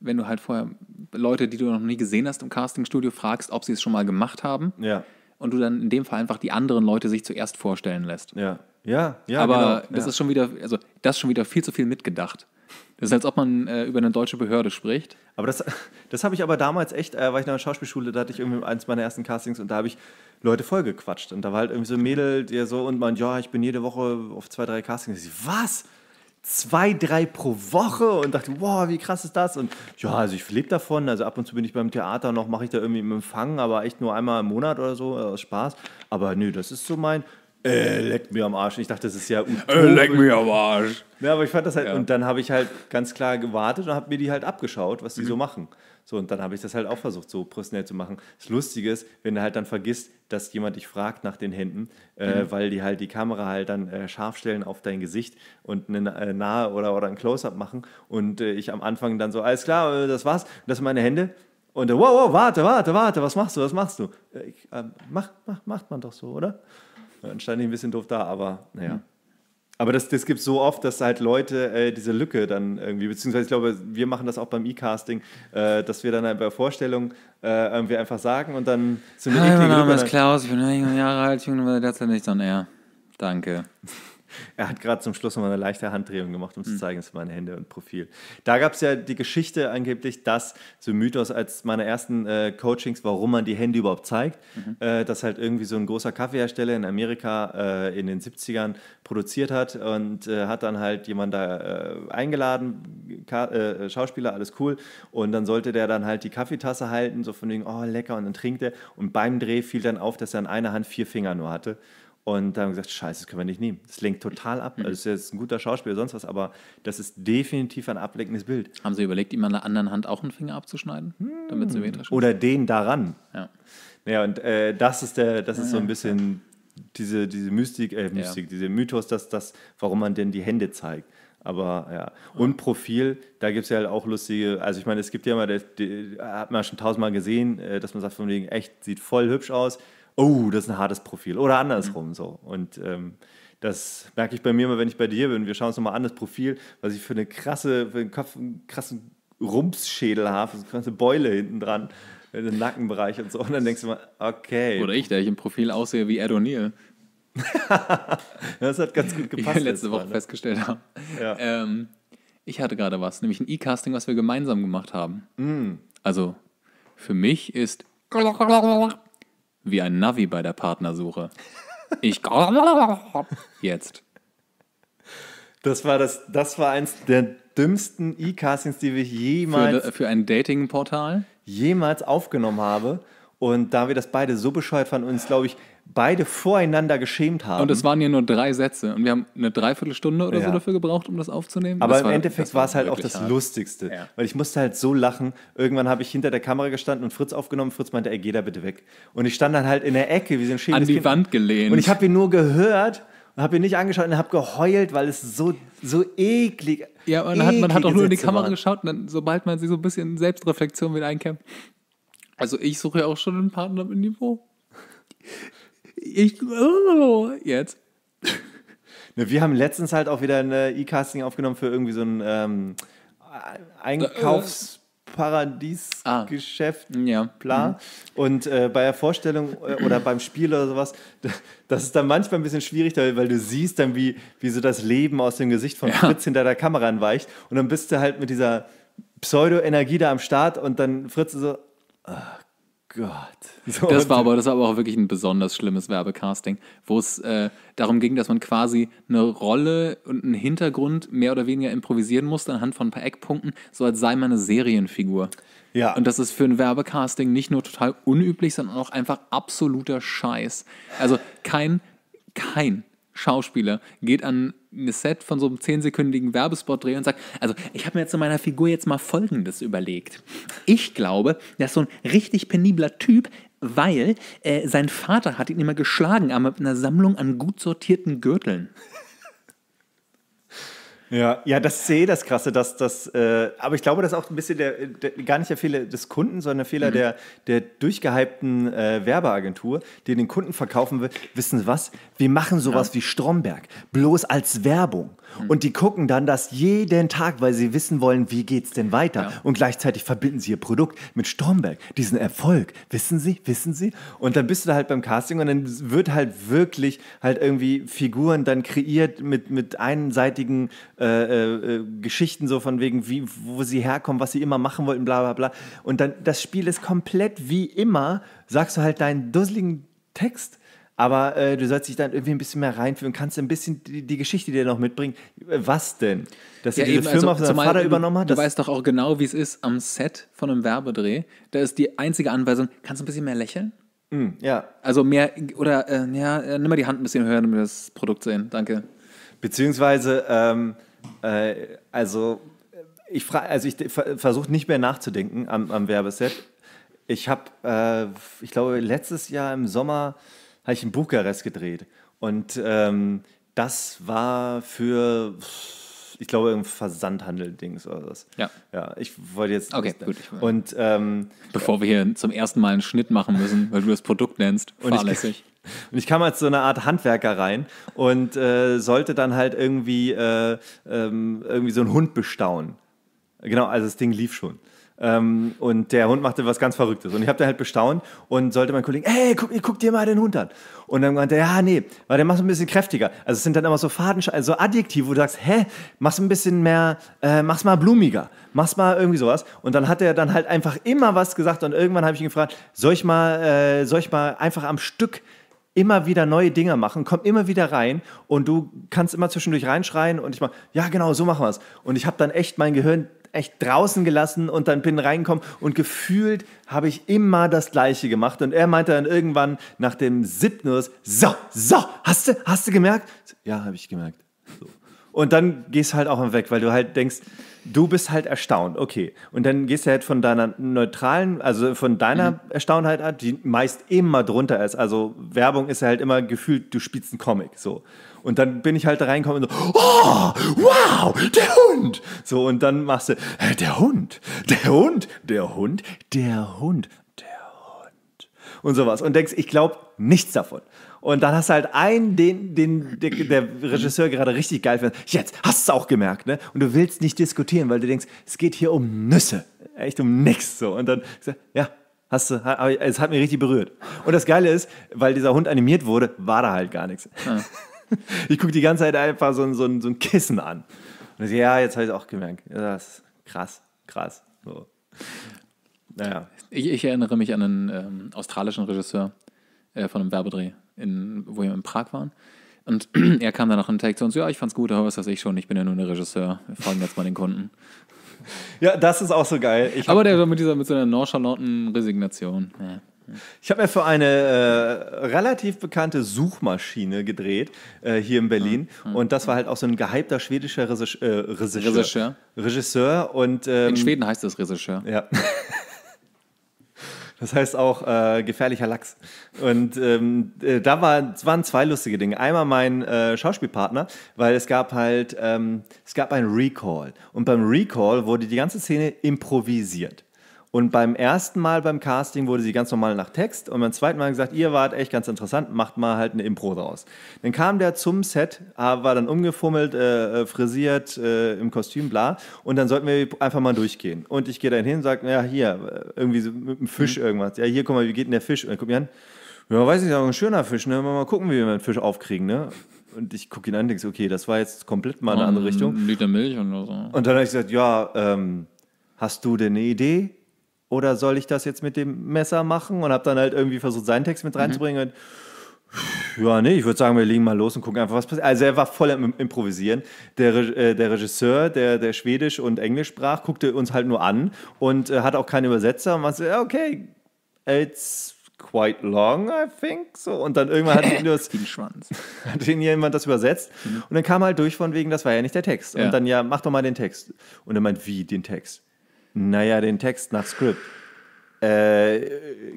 wenn du halt vorher Leute, die du noch nie gesehen hast im Castingstudio, fragst, ob sie es schon mal gemacht haben Ja, und du dann in dem Fall einfach die anderen Leute sich zuerst vorstellen lässt. ja, ja, ja. Aber genau, das ja. ist schon wieder, also das ist schon wieder viel zu viel mitgedacht. Das ist, als ob man äh, über eine deutsche Behörde spricht. Aber das, das habe ich aber damals echt, äh, war ich noch in der Schauspielschule, da hatte ich irgendwie eins meiner ersten Castings und da habe ich Leute vollgequatscht. Und da war halt irgendwie so ein Mädel, der so und meint, ja, ich bin jede Woche auf zwei, drei Castings. Ich was? Zwei, drei pro Woche? Und dachte, wow, wie krass ist das? Und ja, also ich lebe davon. Also ab und zu bin ich beim Theater noch, mache ich da irgendwie im Empfang, aber echt nur einmal im Monat oder so, äh, aus Spaß. Aber nö, das ist so mein, äh, leck mir am Arsch. Ich dachte, das ist ja utopisch. mir am Arsch. Ja, aber ich fand das halt, Ja. und dann habe ich halt ganz klar gewartet und habe mir die halt abgeschaut, was die Mhm. so machen. So, und dann habe ich das halt auch versucht, so professionell zu machen. Das Lustige ist, wenn du halt dann vergisst, dass jemand dich fragt nach den Händen, äh, Mhm. weil die halt die Kamera halt dann äh, scharf stellen auf dein Gesicht und eine äh, nahe oder, oder ein Close-Up machen. Und äh, ich am Anfang dann so, alles klar, äh, das war's, das sind meine Hände. Und äh, wow, wow, warte, warte, warte, was machst du, was machst du? Äh, ich, äh, mach, mach, macht man doch so, oder? Dann stand ich ein bisschen doof da, aber naja. Mhm. Aber das, das gibt es so oft, dass halt Leute äh, diese Lücke dann irgendwie, beziehungsweise ich glaube, wir machen das auch beim E-Casting, äh, dass wir dann halt bei Vorstellungen äh, irgendwie einfach sagen und dann so eine Hi, mein eklige Name Lücke. ist Klaus, ich bin 9 Jahre alt, ich bin derzeit nicht on air. Danke. Er hat gerade zum Schluss noch mal eine leichte Handdrehung gemacht, um Hm. zu zeigen, das sind meine Hände und Profil. Da gab es ja die Geschichte angeblich, dass so Mythos als meine ersten äh, Coachings, warum man die Hände überhaupt zeigt, Mhm. äh, dass halt irgendwie so ein großer Kaffeehersteller in Amerika äh, in den 70ern produziert hat und äh, hat dann halt jemand da äh, eingeladen, Ka äh, Schauspieler, alles cool. Und dann sollte der dann halt die Kaffeetasse halten, so von wegen, oh lecker, und dann trinkt er. Und beim Dreh fiel dann auf, dass er in einer Hand vier Finger nur hatte. Und da haben wir gesagt, scheiße, das können wir nicht nehmen. Das lenkt total ab. Also, das ist jetzt ein guter Schauspieler, sonst was, aber das ist definitiv ein ablenkendes Bild. Haben Sie überlegt, ihm an der anderen Hand auch einen Finger abzuschneiden? Damit sie weniger Oder den daran. Ja. Ja, und äh, das ist der, das ist so ein bisschen diese, diese Mystik, äh, Mystik, diese Mythos, dass das, warum man denn die Hände zeigt. Aber ja. Und Profil, da gibt es ja halt auch lustige, also ich meine, es gibt ja immer, der, hat man schon tausendmal gesehen, äh, dass man sagt von wegen, echt, sieht voll hübsch aus. Oh, das ist ein hartes Profil. Oder andersrum so. Und ähm, das merke ich bei mir immer, wenn ich bei dir bin. Wir schauen uns nochmal an, das Profil, was ich für eine krasse, für einen Kopf, einen krassen Rumpsschädel habe, eine krasse Beule hinten dran, in den Nackenbereich und so. Und dann denkst du mal, okay, Oder ich, der ich im Profil aussehe wie Ed O'Neill, das hat ganz gut wie wir gepasst. letzte Woche Mal, ne? festgestellt haben. Ja. Ähm, ich hatte gerade was, nämlich ein E-Casting, was wir gemeinsam gemacht haben. Mm. Also für mich ist wie ein Navi bei der Partnersuche. Ich jetzt. Das war, das, das war eins der dümmsten E-Castings, die wir jemals, Für, für ein Dating-Portal. jemals aufgenommen haben. Und da wir das beide so bescheuert fanden uns, glaube ich, beide voreinander geschämt haben. Und es waren ja nur drei Sätze. Und wir haben eine Dreiviertelstunde oder so Ja. dafür gebraucht, um das aufzunehmen. Aber Das im war- Endeffekt war es halt auch das hart. Lustigste. Ja. Weil ich musste halt so lachen. Irgendwann habe ich hinter der Kamera gestanden und Fritz aufgenommen. Fritz meinte, ey, geh da bitte weg. Und ich stand dann halt in der Ecke wie so ein An schämendes die Kind. Wand gelehnt. Und ich habe ihn nur gehört und habe ihn nicht angeschaut und habe geheult, weil es so, so eklig Ja, man hat, man hat auch nur in die Kamera waren. geschaut und dann, sobald man sich so ein bisschen Selbstreflexion mit einkämmt. Also ich suche ja auch schon einen Partner mit Niveau. Ich, oh, jetzt. Ne, Wir haben letztens halt auch wieder ein E-Casting aufgenommen für irgendwie so ein ähm, Einkaufsparadies-Geschäft. Ja. Bla. Und äh, bei der Vorstellung äh, oder beim Spiel oder sowas, das ist dann manchmal ein bisschen schwierig, weil du siehst dann, wie, wie so das Leben aus dem Gesicht von Fritz hinter der Kamera entweicht. Und dann bist du halt mit dieser Pseudo-Energie da am Start und dann Fritz so, oh Gott. So, Das war, aber, das war aber auch wirklich ein besonders schlimmes Werbecasting, wo es äh, darum ging, dass man quasi eine Rolle und einen Hintergrund mehr oder weniger improvisieren musste anhand von ein paar Eckpunkten, so als sei man eine Serienfigur. Ja. Und das ist für ein Werbecasting nicht nur total unüblich, sondern auch einfach absoluter Scheiß. Also kein, kein Schauspieler geht an ein Set von so einem zehnsekündigen Werbespot-Dreh und sagt, also ich habe mir jetzt zu meiner Figur jetzt mal Folgendes überlegt. Ich glaube, das ist so ein richtig penibler Typ, weil äh, sein Vater hat ihn immer geschlagen, aber mit einer Sammlung an gut sortierten Gürteln. Ja, ja, das sehe das Krasse, dass das, äh, aber ich glaube, das ist auch ein bisschen der, der gar nicht der Fehler des Kunden, sondern der Fehler der, der durchgehypten äh, Werbeagentur, die den Kunden verkaufen will. Wissen Sie was? Wir machen sowas wie Stromberg, bloß als Werbung. Und die gucken dann das jeden Tag, weil sie wissen wollen, wie geht's denn weiter. Ja. Und gleichzeitig verbinden sie ihr Produkt mit Stromberg, diesen Erfolg. Wissen Sie, wissen Sie? Und dann bist du da halt beim Casting und dann wird halt wirklich halt irgendwie Figuren dann kreiert mit, mit einseitigen äh, äh, äh, Geschichten, so von wegen, wie, wo sie herkommen, was sie immer machen wollten, bla bla bla. Und dann, das Spiel ist komplett wie immer, sagst du halt deinen dusseligen Text. Aber äh, du sollst dich dann irgendwie ein bisschen mehr reinfühlen, kannst ein bisschen die, die Geschichte dir noch mitbringen. Äh, Was denn? Dass er diese Firma von seinem Vater übernommen hat? Du weißt doch auch genau, wie es ist am Set von einem Werbedreh. Da ist die einzige Anweisung, kannst du ein bisschen mehr lächeln? ja, Also mehr, oder äh, ja, äh, nimm mal die Hand ein bisschen höher, damit wir das Produkt sehen. Danke. Beziehungsweise, ähm, äh, also ich frage, also ich versuche nicht mehr nachzudenken am, am Werbeset. Ich habe, äh, ich glaube, letztes Jahr im Sommer habe ich in Bukarest gedreht und ähm, das war für, ich glaube, ein Versandhandel-Dings oder was. Ja. Ja, ich wollte jetzt. Okay, gut. Und ähm, Bevor wir hier zum ersten Mal einen Schnitt machen müssen, weil du das Produkt nennst, Und ich- fahrlässig. Und ich kam als so eine Art Handwerker rein und äh, sollte dann halt irgendwie, äh, ähm, irgendwie so einen Hund bestaunen. Genau, also das Ding lief schon. Ähm, und der Hund machte was ganz Verrücktes. Und ich habe den halt bestaunt und sollte meinen Kollegen, hey, guck, guck dir mal den Hund an. Und dann meinte er, ja, nee, weil der macht ein bisschen kräftiger. Also es sind dann immer so Faden, also Adjektive, wo du sagst, hä, mach's ein bisschen mehr, äh, mach's mal blumiger, mach's mal irgendwie sowas. Und dann hat er dann halt einfach immer was gesagt und irgendwann habe ich ihn gefragt, soll ich mal, äh, soll ich mal einfach am Stück immer wieder neue Dinge machen, komm immer wieder rein und du kannst immer zwischendurch reinschreien und ich mach, ja genau, so machen wir es. Und ich habe dann echt mein Gehirn echt draußen gelassen und dann bin reingekommen und gefühlt habe ich immer das Gleiche gemacht und er meinte dann irgendwann nach dem siebten so, so, hast du, hast du gemerkt? Ja, habe ich gemerkt. Und dann gehst du halt auch mal weg, weil du halt denkst, du bist halt erstaunt, okay. Und dann gehst du halt von deiner neutralen, also von deiner Erstaunheit an, die meist immer drunter ist. Also Werbung ist ja halt immer gefühlt, du spielst einen Comic, so. Und dann bin ich halt da reingekommen und so, oh, wow, der Hund. So, und dann machst du, der Hund, der Hund, der Hund, der Hund, der Hund. Und sowas. Und denkst, ich glaube nichts davon. Und dann hast du halt einen, den, den der, der Regisseur gerade richtig geil findet. Jetzt hast du es auch gemerkt, ne? Und du willst nicht diskutieren, weil du denkst, es geht hier um Nüsse. Echt um nix. So. Und dann, ja, hast du, aber es hat mich richtig berührt. Und das Geile ist, weil dieser Hund animiert wurde, war da halt gar nichts. Ich gucke die ganze Zeit einfach so, ein- so, ein- so ein Kissen an. Und ich, ja, jetzt habe ich es auch gemerkt. Ja, das ist krass, krass. So. Naja. Ich, ich erinnere mich an einen ähm, australischen Regisseur äh, von einem Werbedreh, in, wo wir in Prag waren. Und er kam dann noch in den Take zu uns, ja, ich fand's gut, aber was weiß ich schon, ich bin ja nur ein Regisseur. Wir folgen jetzt mal den Kunden. Ja, das ist auch so geil. Ich Aber der war mit dieser, mit so einer nonchalanten Resignation. Ja. Ich habe mir für eine äh, relativ bekannte Suchmaschine gedreht, äh, hier in Berlin. Und das war halt auch so ein gehypter schwedischer Regisseur. Äh, Regisseur. Regisseur. Regisseur. Und, ähm, In Schweden heißt das Regisseur. Ja. Das heißt auch äh, gefährlicher Lachs. Und ähm, äh, da war, waren zwei lustige Dinge. Einmal mein äh, Schauspielpartner, weil es gab halt, ähm, es gab einen Recall. Und beim Recall wurde die ganze Szene improvisiert. Und beim ersten Mal beim Casting wurde sie ganz normal nach Text und beim zweiten Mal gesagt, ihr wart echt ganz interessant, macht mal halt eine Impro draus. Dann kam der zum Set, ah, war dann umgefummelt, äh, äh, frisiert, äh, im Kostüm, bla. Und dann sollten wir einfach mal durchgehen. Und ich gehe dann hin und sage, ja, hier, äh, irgendwie so mit einem Fisch irgendwas. Ja, hier, guck mal, wie geht denn der Fisch? Und dann guckt mich an, ja, weiß ich, ein schöner Fisch, ne? Mal gucken, wie wir den Fisch aufkriegen, ne? Und ich gucke ihn an und denke, okay, das war jetzt komplett mal eine andere Richtung. Ein Liter Milch oder so. Und dann habe ich gesagt, ja, ähm, hast du denn eine Idee? Oder soll ich das jetzt mit dem Messer machen? Und habe dann halt irgendwie versucht, seinen Text mit reinzubringen. Und, ja, nee, ich würde sagen, wir legen mal los und gucken einfach, was passiert. Also er war voll am Improvisieren. Der, äh, der Regisseur, der, der Schwedisch und Englisch sprach, guckte uns halt nur an und äh, hat auch keine Übersetzer. Und man so, ja, okay, it's quite long, I think. So. Und dann irgendwann hat ihn das hat ihnen jemand das übersetzt. Und dann kam halt durch von wegen, das war ja nicht der Text. Ja. Und dann, ja, mach doch mal den Text. Und er meint, wie, den Text? Naja, den Text nach Skript. Äh,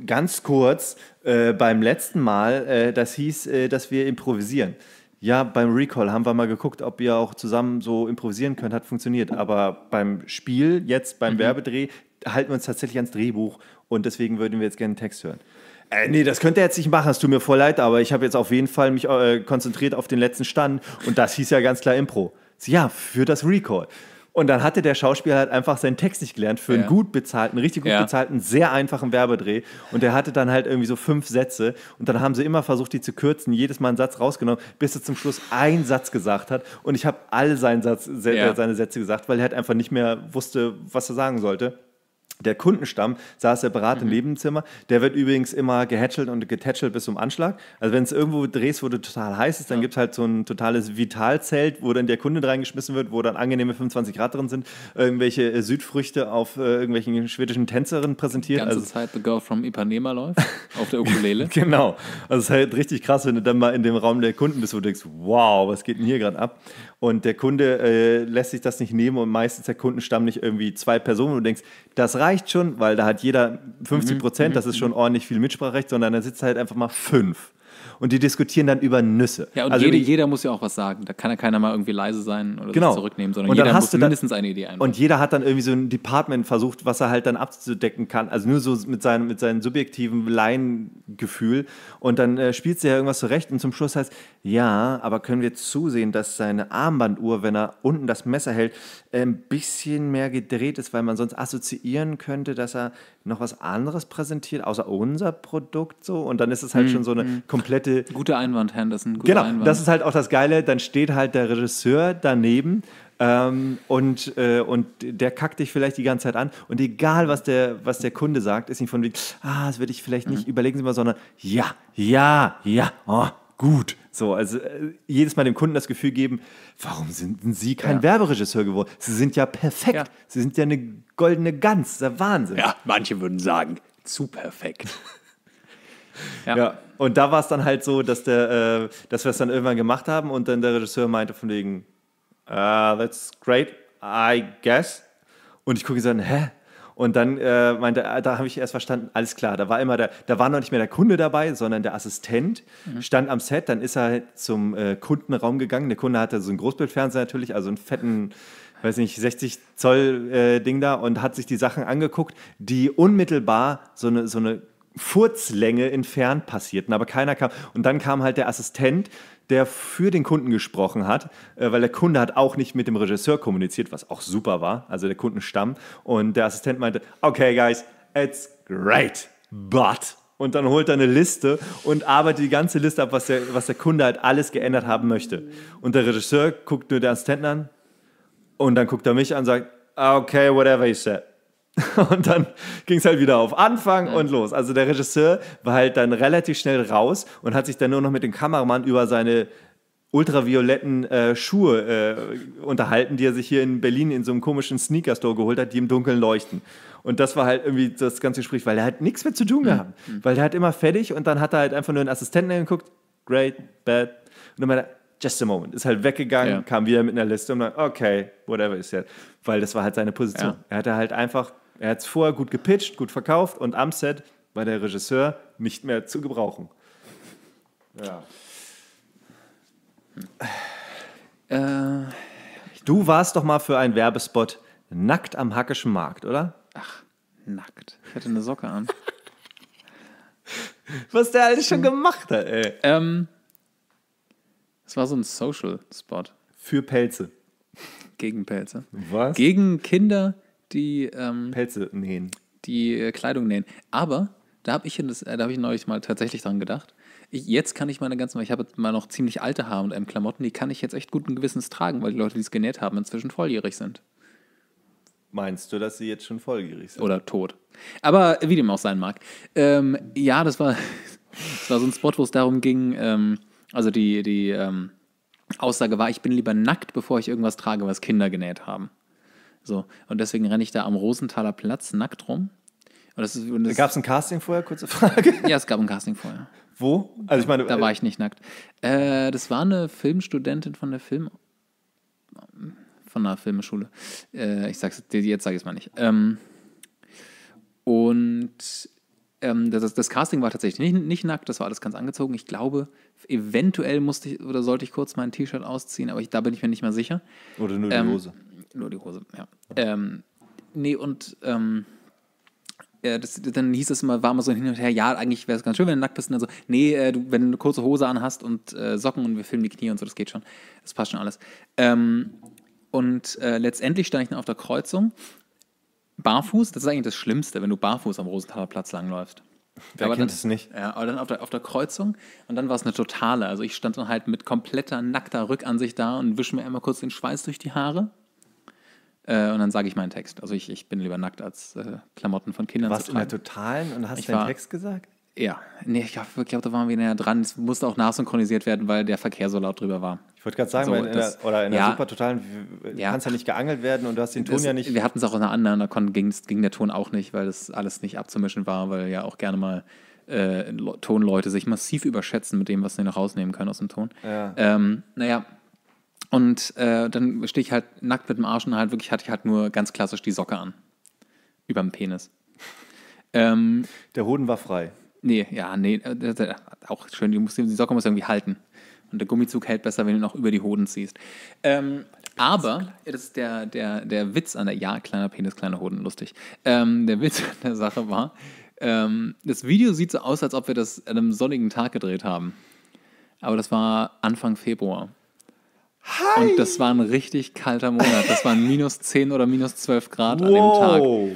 ganz kurz, äh, beim letzten Mal, äh, das hieß, äh, dass wir improvisieren. Ja, beim Recall haben wir mal geguckt, ob ihr auch zusammen so improvisieren könnt, hat funktioniert. Aber beim Spiel, jetzt beim Werbedreh, halten wir uns tatsächlich ans Drehbuch und deswegen würden wir jetzt gerne einen Text hören. Äh, nee, das könnt ihr jetzt nicht machen, es tut mir voll leid, aber ich habe jetzt auf jeden Fall mich äh, konzentriert auf den letzten Stand und das hieß ja ganz klar Impro. Ja, für das Recall. Und dann hatte der Schauspieler halt einfach seinen Text nicht gelernt für einen Ja. gut bezahlten, richtig gut Ja. bezahlten, sehr einfachen Werbedreh. Und der hatte dann halt irgendwie so fünf Sätze. Und dann haben sie immer versucht, die zu kürzen, jedes Mal einen Satz rausgenommen, bis er zum Schluss einen Satz gesagt hat. Und ich habe all seinen Satz, Ja. seine Sätze gesagt, weil er halt einfach nicht mehr wusste, was er sagen sollte. Der Kundenstamm saß separat Mhm. im Nebenzimmer. Der wird übrigens immer gehätschelt und getätschelt bis zum Anschlag. Also wenn es irgendwo drehst, wo du total heiß ist, dann gibt es halt so ein totales Vitalzelt, wo dann der Kunde reingeschmissen wird, wo dann angenehme 25 Grad drin sind, irgendwelche äh, Südfrüchte auf äh, irgendwelchen schwedischen Tänzerinnen Die präsentiert. ganze Also, Zeit The Girl from Ipanema läuft auf der Ukulele. Genau. Also es ist halt richtig krass, wenn du dann mal in dem Raum der Kunden bist, wo du denkst, wow, was geht denn hier gerade ab? Und der Kunde äh, lässt sich das nicht nehmen und meistens der Kundenstamm nicht irgendwie zwei Personen und du denkst, das reicht schon, weil da hat jeder 50 Mhm. Prozent, das ist schon ordentlich viel Mitspracherecht, sondern da sitzt halt einfach mal fünf. Und die diskutieren dann über Nüsse. Ja, und Also jede, jeder muss ja auch was sagen. Da kann ja keiner mal irgendwie leise sein oder Genau. sich zurücknehmen, sondern Und jeder hast muss du dann- mindestens eine Idee einbringen. Und jeder hat dann irgendwie so ein Department versucht, was er halt dann abzudecken kann. Also nur so mit seinem, mit seinem subjektiven Laiengefühl. Und dann äh, spielt sie ja irgendwas zurecht und zum Schluss heißt, ja, aber können wir zusehen, dass seine Armbanduhr, wenn er unten das Messer hält, ein bisschen mehr gedreht ist, weil man sonst assoziieren könnte, dass er noch was anderes präsentiert, außer unser Produkt so. Und dann ist es halt schon so eine komplette Guter Einwand, Henderson. Guter Genau, Einwand. das ist halt auch das Geile. Dann steht halt der Regisseur daneben ähm, und, äh, und der kackt dich vielleicht die ganze Zeit an. Und egal, was der, was der Kunde sagt, ist nicht von wegen, ah, das würde ich vielleicht nicht, überlegen Sie mal, sondern ja, ja, ja, oh, gut. So, also äh, jedes Mal dem Kunden das Gefühl geben, warum sind Sie kein Ja. Werberegisseur geworden? Sie sind ja perfekt. Ja. Sie sind ja eine goldene Gans. Der Wahnsinn. ja, manche würden sagen, zu perfekt. ja. Ja, und da war es dann halt so, dass, der, äh, dass wir es dann irgendwann gemacht haben und dann der Regisseur meinte von wegen, ah, that's great, I guess. Und ich gucke so, hä? Und dann äh, meinte er, da habe ich erst verstanden, alles klar, da war immer der, da war noch nicht mehr der Kunde dabei, sondern der Assistent stand am Set, dann ist er halt zum äh, Kundenraum gegangen. Der Kunde hatte so einen Großbildfernseher natürlich, also einen fetten, weiß nicht, 60 Zoll äh, Ding da und hat sich die Sachen angeguckt, die unmittelbar so eine, so eine Furzlänge entfernt passierten, aber keiner kam. Und dann kam halt der Assistent, der für den Kunden gesprochen hat, äh, weil der Kunde hat auch nicht mit dem Regisseur kommuniziert, was auch super war, also der Kundenstamm. Und der Assistent meinte, okay guys, it's great, but... Und dann holt er eine Liste und arbeitet die ganze Liste ab, was der, was der Kunde halt alles geändert haben möchte. Und der Regisseur guckt nur den Assistenten an und dann guckt er mich an und sagt, okay, whatever he said. Und dann ging es halt wieder auf Anfang und los. Also der Regisseur war halt dann relativ schnell raus und hat sich dann nur noch mit dem Kameramann über seine ultravioletten äh, Schuhe äh, unterhalten, die er sich hier in Berlin in so einem komischen Sneaker-Store geholt hat, die im Dunkeln leuchten. Und das war halt irgendwie das ganze Gespräch, weil er halt nichts mehr zu tun gehabt. Weil der hat immer fertig und dann hat er halt einfach nur einen Assistenten geguckt, great, bad. Und dann meinte er, just a moment, ist halt weggegangen, Ja. kam wieder mit einer Liste und dann, okay, whatever ist jetzt. Weil das war halt seine Position. Ja. Er hatte halt einfach, er hat es vorher gut gepitcht, gut verkauft und am Set war der Regisseur nicht mehr zu gebrauchen. Ja. Äh, Du warst doch mal für einen Werbespot nackt am Hackischen Markt, oder? nackt. Ich hatte eine Socke an. Was der alles schon gemacht hat, ey. ähm, es war so ein Social-Spot Für Pelze. gegen Pelze. Was? Gegen Kinder, die, ähm, Pelze nähen. die äh, Kleidung nähen. Aber da habe ich, das- äh, da hab ich neulich mal tatsächlich dran gedacht. Ich, jetzt kann ich meine ganzen, weil ich habe jetzt mal noch ziemlich alte H&M-Klamotten, die kann ich jetzt echt guten Gewissens tragen, weil die Leute, die es genäht haben, inzwischen volljährig sind. Meinst du, dass sie jetzt schon volljährig sind? Oder tot. Aber wie dem auch sein mag. Ähm, ja, das war, das war so ein Spot, wo es darum ging, ähm, also die, die ähm, Aussage war, ich bin lieber nackt, bevor ich irgendwas trage, was Kinder genäht haben. So, und deswegen renne ich da am Rosenthaler Platz nackt rum. Und das ist, das, Gab es ein Casting vorher? Kurze Frage. ja, es gab ein Casting vorher. Wo? Also ich meine, Da war ich nicht nackt. Äh, das war eine Filmstudentin von der Film. von einer Filmschule. Äh, ich sag's, jetzt sage ich es mal nicht. Ähm, und ähm, das, das Casting war tatsächlich nicht, nicht nackt, das war alles ganz angezogen. Ich glaube, eventuell musste ich oder sollte ich kurz mein T-Shirt ausziehen, aber ich, da bin ich mir nicht mehr sicher. Oder nur die Ähm, Hose. Nur die Hose, ja. Ähm, nee, und ähm, ja, das, dann hieß es immer, war immer so hin und her, ja, eigentlich wäre es ganz schön, wenn du nackt bist. Und dann so, nee, äh, du, wenn du eine kurze Hose anhast und äh, Socken und wir filmen die Knie und so, das geht schon. Das passt schon alles. Ähm, und äh, letztendlich stand ich dann auf der Kreuzung, barfuß, das ist eigentlich das Schlimmste, wenn du barfuß am Rosenthaler Platz langläufst. Wer aber kennt dann- es nicht? Ja, aber dann auf der, auf der Kreuzung und dann war es eine totale. Also ich stand dann halt mit kompletter nackter Rückansicht da und wische mir einmal kurz den Schweiß durch die Haare. Äh, und dann sage ich meinen Text. Also ich, ich bin lieber nackt als äh, Klamotten von Kindern Warst zu du in der tragen. Totalen und hast Ich deinen war- Text gesagt? Ja, nee, ich glaube, glaub, da waren wir näher dran. Es musste auch nachsynchronisiert werden, weil der Verkehr so laut drüber war. Ich wollte gerade sagen, So, weil in das- der, oder in der ja. Super Totalen w- Ja. kannst ja nicht geangelt werden und du hast den Ton Das, ja nicht. Wir hatten es auch in einer anderen, da kon, ging, ging der Ton auch nicht, weil das alles nicht abzumischen war, weil ja auch gerne mal äh, Tonleute sich massiv überschätzen mit dem, was sie noch rausnehmen können aus dem Ton. Ja. Ähm, naja, und äh, dann stehe ich halt nackt mit dem Arsch und halt wirklich hatte ich halt nur ganz klassisch die Socke an. Überm Penis. Ähm, Der Hoden war frei. nee, ja, nee, äh, äh, auch schön, die, muss, die Socke muss irgendwie halten. Und der Gummizug hält besser, wenn du ihn auch über die Hoden ziehst. Ähm, aber, das ist der, der, der Witz an der, ja, kleiner Penis, kleiner Hoden, lustig. Ähm, der Witz an der Sache war, ähm, das Video sieht so aus, als ob wir das an einem sonnigen Tag gedreht haben. Aber das war Anfang Februar. Und das war ein richtig kalter Monat. Das waren minus 10 oder minus 12 Grad an dem Tag. Wow.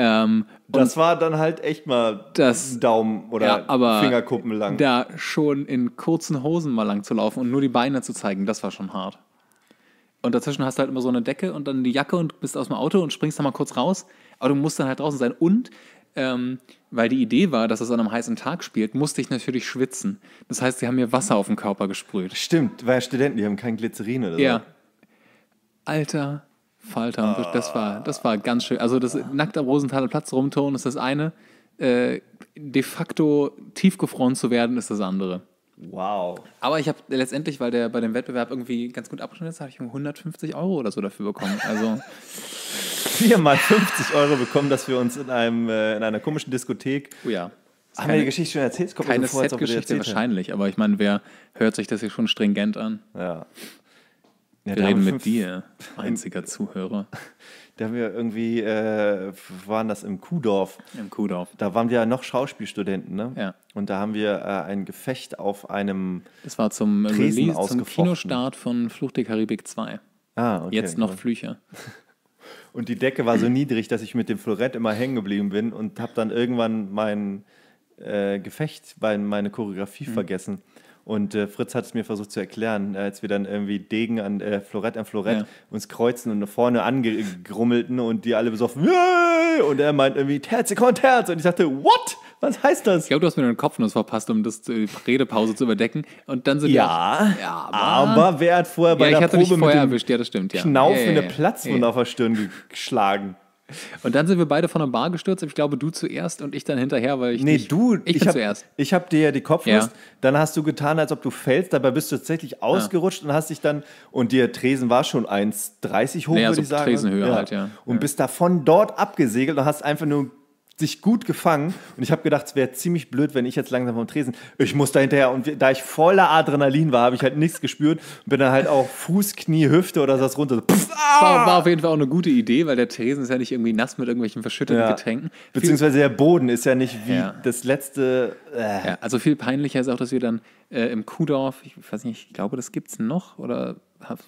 Ähm, Das war dann halt echt mal Das- Daumen oder ja, aber Fingerkuppen lang. da schon in kurzen Hosen mal lang zu laufen und nur die Beine zu zeigen, das war schon hart. Und dazwischen hast du halt immer so eine Decke und dann die Jacke und bist aus dem Auto und springst dann mal kurz raus. Aber du musst dann halt draußen sein. Und ähm, weil die Idee war, dass es an einem heißen Tag spielt, musste ich natürlich schwitzen. Das heißt, sie haben mir Wasser auf den Körper gesprüht. Stimmt, weil ja Studenten, die haben kein Glycerin oder so. Ja. Alter Falter. Und das war, das war ganz schön. Also das nackt am Rosenthaler Platz rumtouren ist das eine. Äh, de facto tiefgefroren zu werden ist das andere. Wow. Aber ich habe letztendlich, weil der bei dem Wettbewerb irgendwie ganz gut abgeschnitten ist, habe ich 150 Euro oder so dafür bekommen. Also Viermal 50 Euro bekommen, dass wir uns in, einem, äh, in einer komischen Diskothek. oh ja. Haben wir die Geschichte schon erzählt? Kommt keine so wir Set-Geschichte wahrscheinlich, aber ich meine, wer hört sich das hier schon stringent an? Ja. ja Wir reden mit dir, einziger Zuhörer Da haben wir irgendwie, äh, waren das im Kuhdorf. im Kuhdorf. Da waren wir ja noch Schauspielstudenten, ne? Ja. Und da haben wir äh, ein Gefecht auf einem. Das war zum Tresen Release, zum. Kinostart von Fluch der Karibik 2. Ah, okay. Jetzt noch Flüche. Und die Decke war so niedrig, dass ich mit dem Florett immer hängen geblieben bin und habe dann irgendwann mein äh, Gefecht, mein, meine Choreografie Mhm. vergessen. Und äh, Fritz hat es mir versucht zu erklären, äh, als wir dann irgendwie Degen an äh, Florett an Florett Ja. uns kreuzen und vorne angegrummelten und die alle besoffen. Und er meint irgendwie Terze con Terze. Und ich sagte, what? Was heißt das? Ich glaube, du hast mir den Kopfnuss verpasst, um das die Redepause zu überdecken. Und dann sind Ja, wir. Ja, aber, wer hat vorher bei ja, ich der Probe mit vorher dem erwischt. Ja, das stimmt. Ja. Knaufen ja, ja, eine ja. Platzwunde Ja. auf der Stirn geschlagen? Und dann sind wir beide von der Bar gestürzt. Ich glaube, du zuerst und ich dann hinterher, weil ich. Nee, dich, du, Ich, bin hab, zuerst. Ich habe dir ja die Kopfnuss, Ja. dann hast du getan, als ob du fällst, dabei bist du tatsächlich ausgerutscht und hast dich dann, und der Tresen war schon 1,30 hoch, Nee, würde also ich sagen. Tresenhöhe halt, ja. Und Ja. bist davon dort abgesegelt und hast einfach nur sich gut gefangen. Und ich habe gedacht, es wäre ziemlich blöd, wenn ich jetzt langsam vom Tresen, ich muss da hinterher. Und da ich voller Adrenalin war, habe ich halt nichts gespürt und bin dann halt auch Fuß, Knie, Hüfte oder das runter. So, pff, ah! War, war auf jeden Fall auch eine gute Idee, weil der Tresen ist ja nicht irgendwie nass mit irgendwelchen verschütteten Ja. Getränken. Beziehungsweise der Boden ist ja nicht wie Ja. das letzte. Äh, Ja, also viel peinlicher ist auch, dass wir dann äh, im Kuhdorf, ich weiß nicht, ich glaube, das gibt es noch oder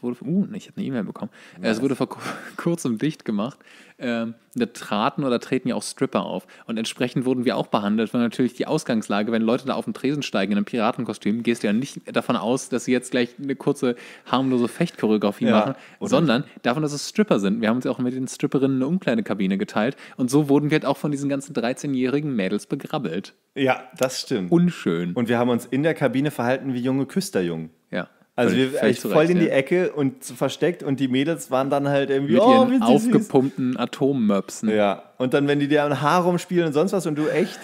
wurde, uh, ich habe eine E-Mail bekommen. Äh, es wurde vor ku- kurzem dicht gemacht. Ähm, da traten oder treten ja auch Stripper auf. Und entsprechend wurden wir auch behandelt, weil natürlich die Ausgangslage, wenn Leute da auf den Tresen steigen in einem Piratenkostüm, gehst du ja nicht davon aus, dass sie jetzt gleich eine kurze, harmlose Fechtchoreografie Ja, machen, sondern davon, dass es Stripper sind. Wir haben uns ja auch mit den Stripperinnen eine Umkleidekabine geteilt. Und so wurden wir halt auch von diesen ganzen 13-jährigen Mädels begrabbelt. ja, das stimmt. Unschön. Und wir haben uns in der Kabine verhalten wie junge Küsterjungen. ja. Also Völlig- wir völlig echt voll Recht, in die ja. Ecke und versteckt und die Mädels waren dann halt irgendwie Mit oh, ihren aufgepumpten Atommöpsen. Ja, und dann wenn die dir am Haar rumspielen und sonst was und du echt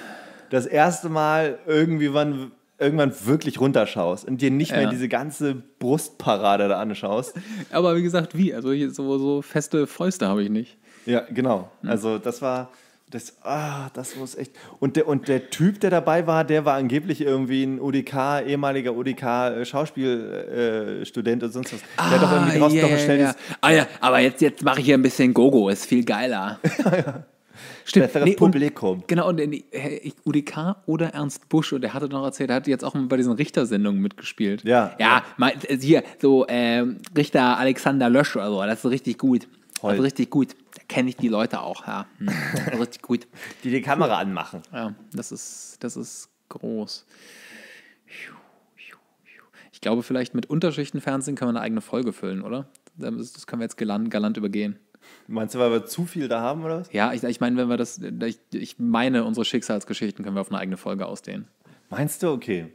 das erste Mal irgendwie wann, irgendwann wirklich runterschaust und dir nicht Ja. mehr diese ganze Brustparade da anschaust. Aber wie gesagt, wie? Also so, so feste Fäuste habe ich nicht. Ja, genau. Hm. Also das war das, ah, das muss echt. Und der, und der Typ, der dabei war, der war angeblich irgendwie ein UDK, ehemaliger UDK-Schauspielstudent und sonst was. der hat doch irgendwie draußen doch schnell dieses Ah ja, aber jetzt, jetzt mache ich hier ein bisschen Gogo, ist viel geiler. Stimmt. besseres Nee, und- Publikum. Genau, und in die, äh, UDK oder Ernst Busch, und der hatte noch erzählt, er hat jetzt auch bei diesen Richtersendungen mitgespielt. Ja. Ja, äh, hier, so ähm, Richter Alexander Lösch oder so, das ist richtig gut. Toll. Also richtig gut. Kenne ich die Leute auch, ja. Hm. Also richtig gut. die die Kamera anmachen. Ja, das ist, das ist groß. Ich glaube, vielleicht mit Unterschichtenfernsehen können wir eine eigene Folge füllen, oder? Das das können wir jetzt galant, galant übergehen. Meinst du, weil wir zu viel da haben oder was? Ja, ich, ich meine, wenn wir das, ich, ich meine, unsere Schicksalsgeschichten können wir auf eine eigene Folge ausdehnen. Meinst du? Okay.